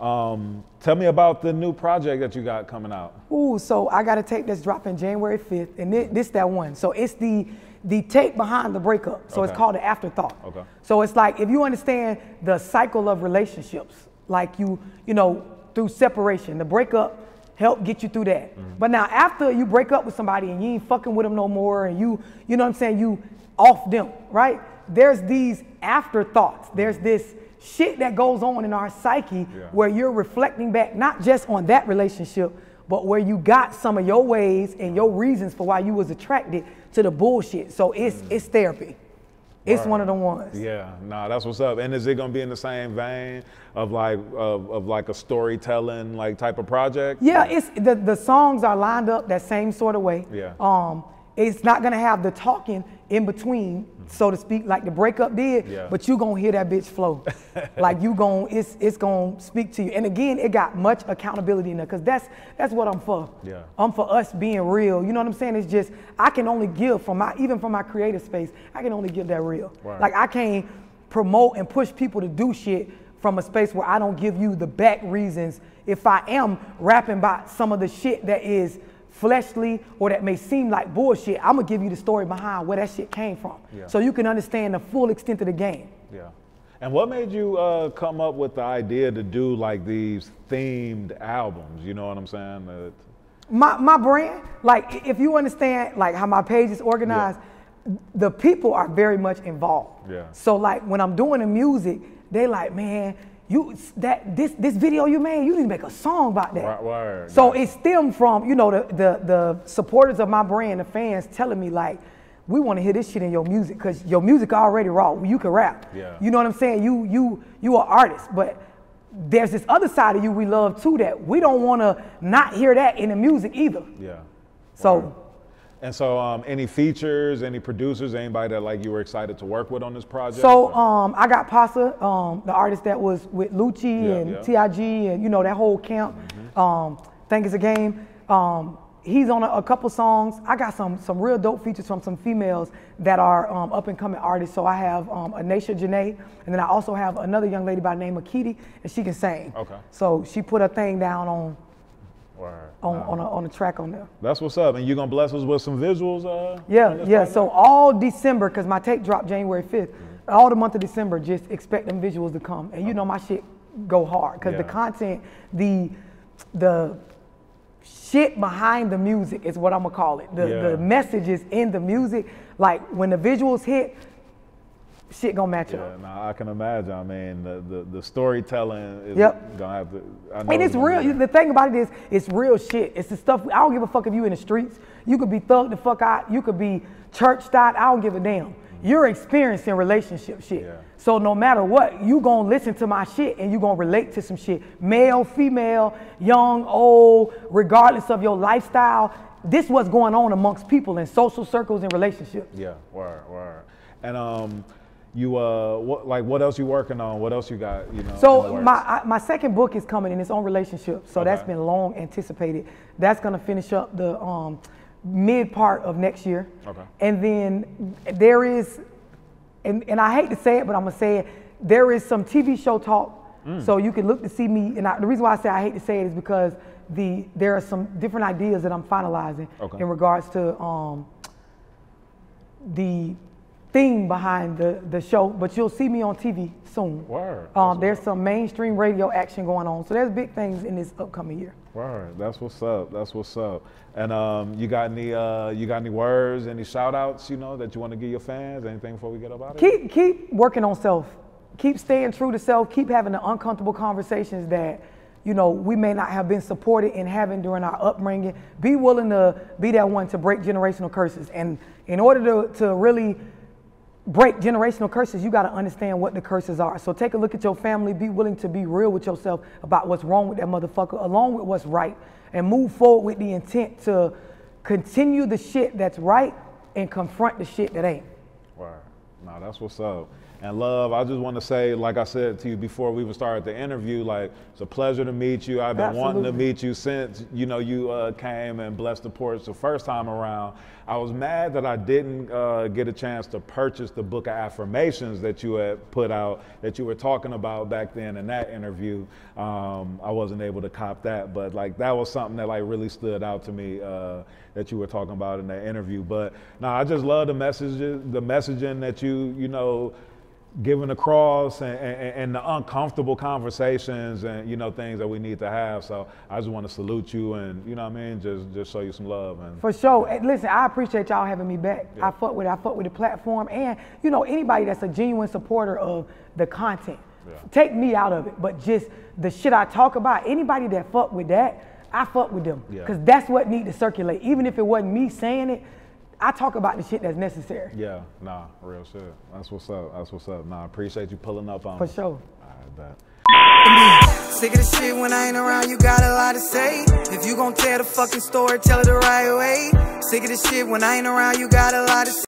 Um, tell me about the new project that you got coming out. Ooh, so I got a tape that's dropping January 5th, and this, this that one. So it's the the tape behind the breakup. So it's called the afterthought. Okay. So it's like if you understand the cycle of relationships, like you, you know, through separation, the breakup help get you through that. Mm-hmm. But now after you break up with somebody and you ain't fucking with them no more, and you, you know what I'm saying, you off them, right? There's these afterthoughts. There's this shit that goes on in our psyche Yeah. where you're reflecting back not just on that relationship, but where you got some of your ways and your reasons for why you was attracted to the bullshit. So it's it's therapy. It's Right. one of the ones. Yeah, nah, that's what's up. And is it gonna be in the same vein of like of, of like a storytelling like type of project? Yeah, it's the, the songs are lined up that same sort of way. Yeah. Um, it's not gonna have the talking in between, so to speak, like the breakup did. Yeah. But you gonna hear that bitch flow, like you gon' it's it's gonna speak to you. And again, it got much accountability in there, cause that's that's what I'm for. Yeah. I'm for us being real. You know what I'm saying? It's just I can only give from my even from my creative space. I can only give that real. Right. Like I can't promote and push people to do shit from a space where I don't give you the back reasons if I am rapping about some of the shit that is fleshly or that may seem like bullshit. I'm gonna give you the story behind where that shit came from, Yeah. so you can understand the full extent of the game. Yeah. And what made you uh, come up with the idea to do like these themed albums? You know what I'm saying? That- my my brand, like if you understand like how my page is organized, the people are very much involved. Yeah. So like when I'm doing the music, they like, man, you that this this video you made, you need to make a song about that. Word, word. So it stemmed from, you know, the the the supporters of my brand, the fans telling me like, we want to hear this shit in your music because your music already raw. You can rap. Yeah. You know what I'm saying? You you you are artist, but there's this other side of you we love too that we don't want to not hear that in the music either. yeah. So And so, um, any features, any producers, anybody that like you were excited to work with on this project? so um, I got Pasa, um, the artist that was with Lucci Yeah, and yeah. Mm-hmm. TIG and you know that whole camp. Um, think it's a game. Um, he's on a, a couple songs. I got some some real dope features from some females that are um, up and coming artists. So I have um, Anisha Janae, and then I also have another young lady by the name of Kitty, and she can sing. Okay. So she put a thing down on On Nah. on a, on a track on there. That's what's up. And you're gonna bless us with some visuals? Uh, Yeah, yeah. So all December, because my tape dropped January 5th, Mm-hmm. all the month of December, just expect them visuals to come. And you know my shit go hard because the content, the the shit behind the music is what I'm gonna call it. The Yeah. the messages in the music, like when the visuals hit, shit gonna match Yeah, up. nah, I can imagine. I mean, the, the, the storytelling is Yep. gonna have to. I know And it's real. The thing about it is, it's real shit. It's the stuff. I don't give a fuck if you in the streets. You could be thugged the fuck out. You could be churched out. I don't give a damn. You're experiencing relationship shit. Yeah. So no matter what, you gonna listen to my shit and you gonna relate to some shit. Male, female, young, old, regardless of your lifestyle. This what's going on amongst people in social circles and relationships. Yeah, word, word. And um, you uh, what like what else you working on? What else you got? You know. So my I, my second book is coming in its own relationship. So that's been long anticipated. That's gonna finish up the um, mid part of next year. Okay. And then there is, and, and I hate to say it, but I'm gonna say it. There is some TV show talk. Mm. So you can look to see me. And I, the reason why I say I hate to say it is because the there are some different ideas that I'm finalizing Okay. in regards to um, the theme behind the, the show, but you'll see me on TV soon. Word. Um, there's some mainstream radio action going on, so there's big things in this upcoming year. Word. That's what's up. That's what's up. And um, you got any uh, you got any words, any shout outs, you know, that you want to give your fans? Anything before we get up out of here? Keep keep working on self. keep staying true to self, keep having the uncomfortable conversations that, you know, we may not have been supported in having during our upbringing. Be willing to be that one to break generational curses. And in order to, to really break generational curses, you got to understand what the curses are. So take a look at your family, be willing to be real with yourself about what's wrong with that motherfucker, along with what's right, and move forward with the intent to continue the shit that's right and confront the shit that ain't. Right. No, that's what's up. And love, I just want to say, like I said to you before we even started the interview, like it's a pleasure to meet you. I've been Absolutely. wanting to meet you since you know you uh, came and blessed the porch the first time around. I was mad that I didn't uh, get a chance to purchase the book of affirmations that you had put out that you were talking about back then in that interview. Um, I wasn't able to cop that, but like that was something that like really stood out to me uh, that you were talking about in that interview. But no, I just love the messages, the messaging that you you know giving across and, and, and, the uncomfortable conversations and you know things that we need to have. So I just want to salute you and you know what I mean, just just show you some love and For sure. And listen, I appreciate y'all having me back. Yeah. I fuck with it. I fuck with the platform and you know anybody that's a genuine supporter of the content. Yeah. Take me out of it, but just the shit I talk about. Anybody that fuck with that, I fuck with them Yeah. because that's what need to circulate. Even if it wasn't me saying it, I talk about the shit that's necessary. yeah, nah, real shit. That's what's up. That's what's up. Nah, I appreciate you pulling up on For me. sure. All right, bet. Sick of the shit when I ain't around, you got a lot to say. If you gon' tell the fucking story, tell it the right way. Sick of the shit when I ain't around, you got a lot to say.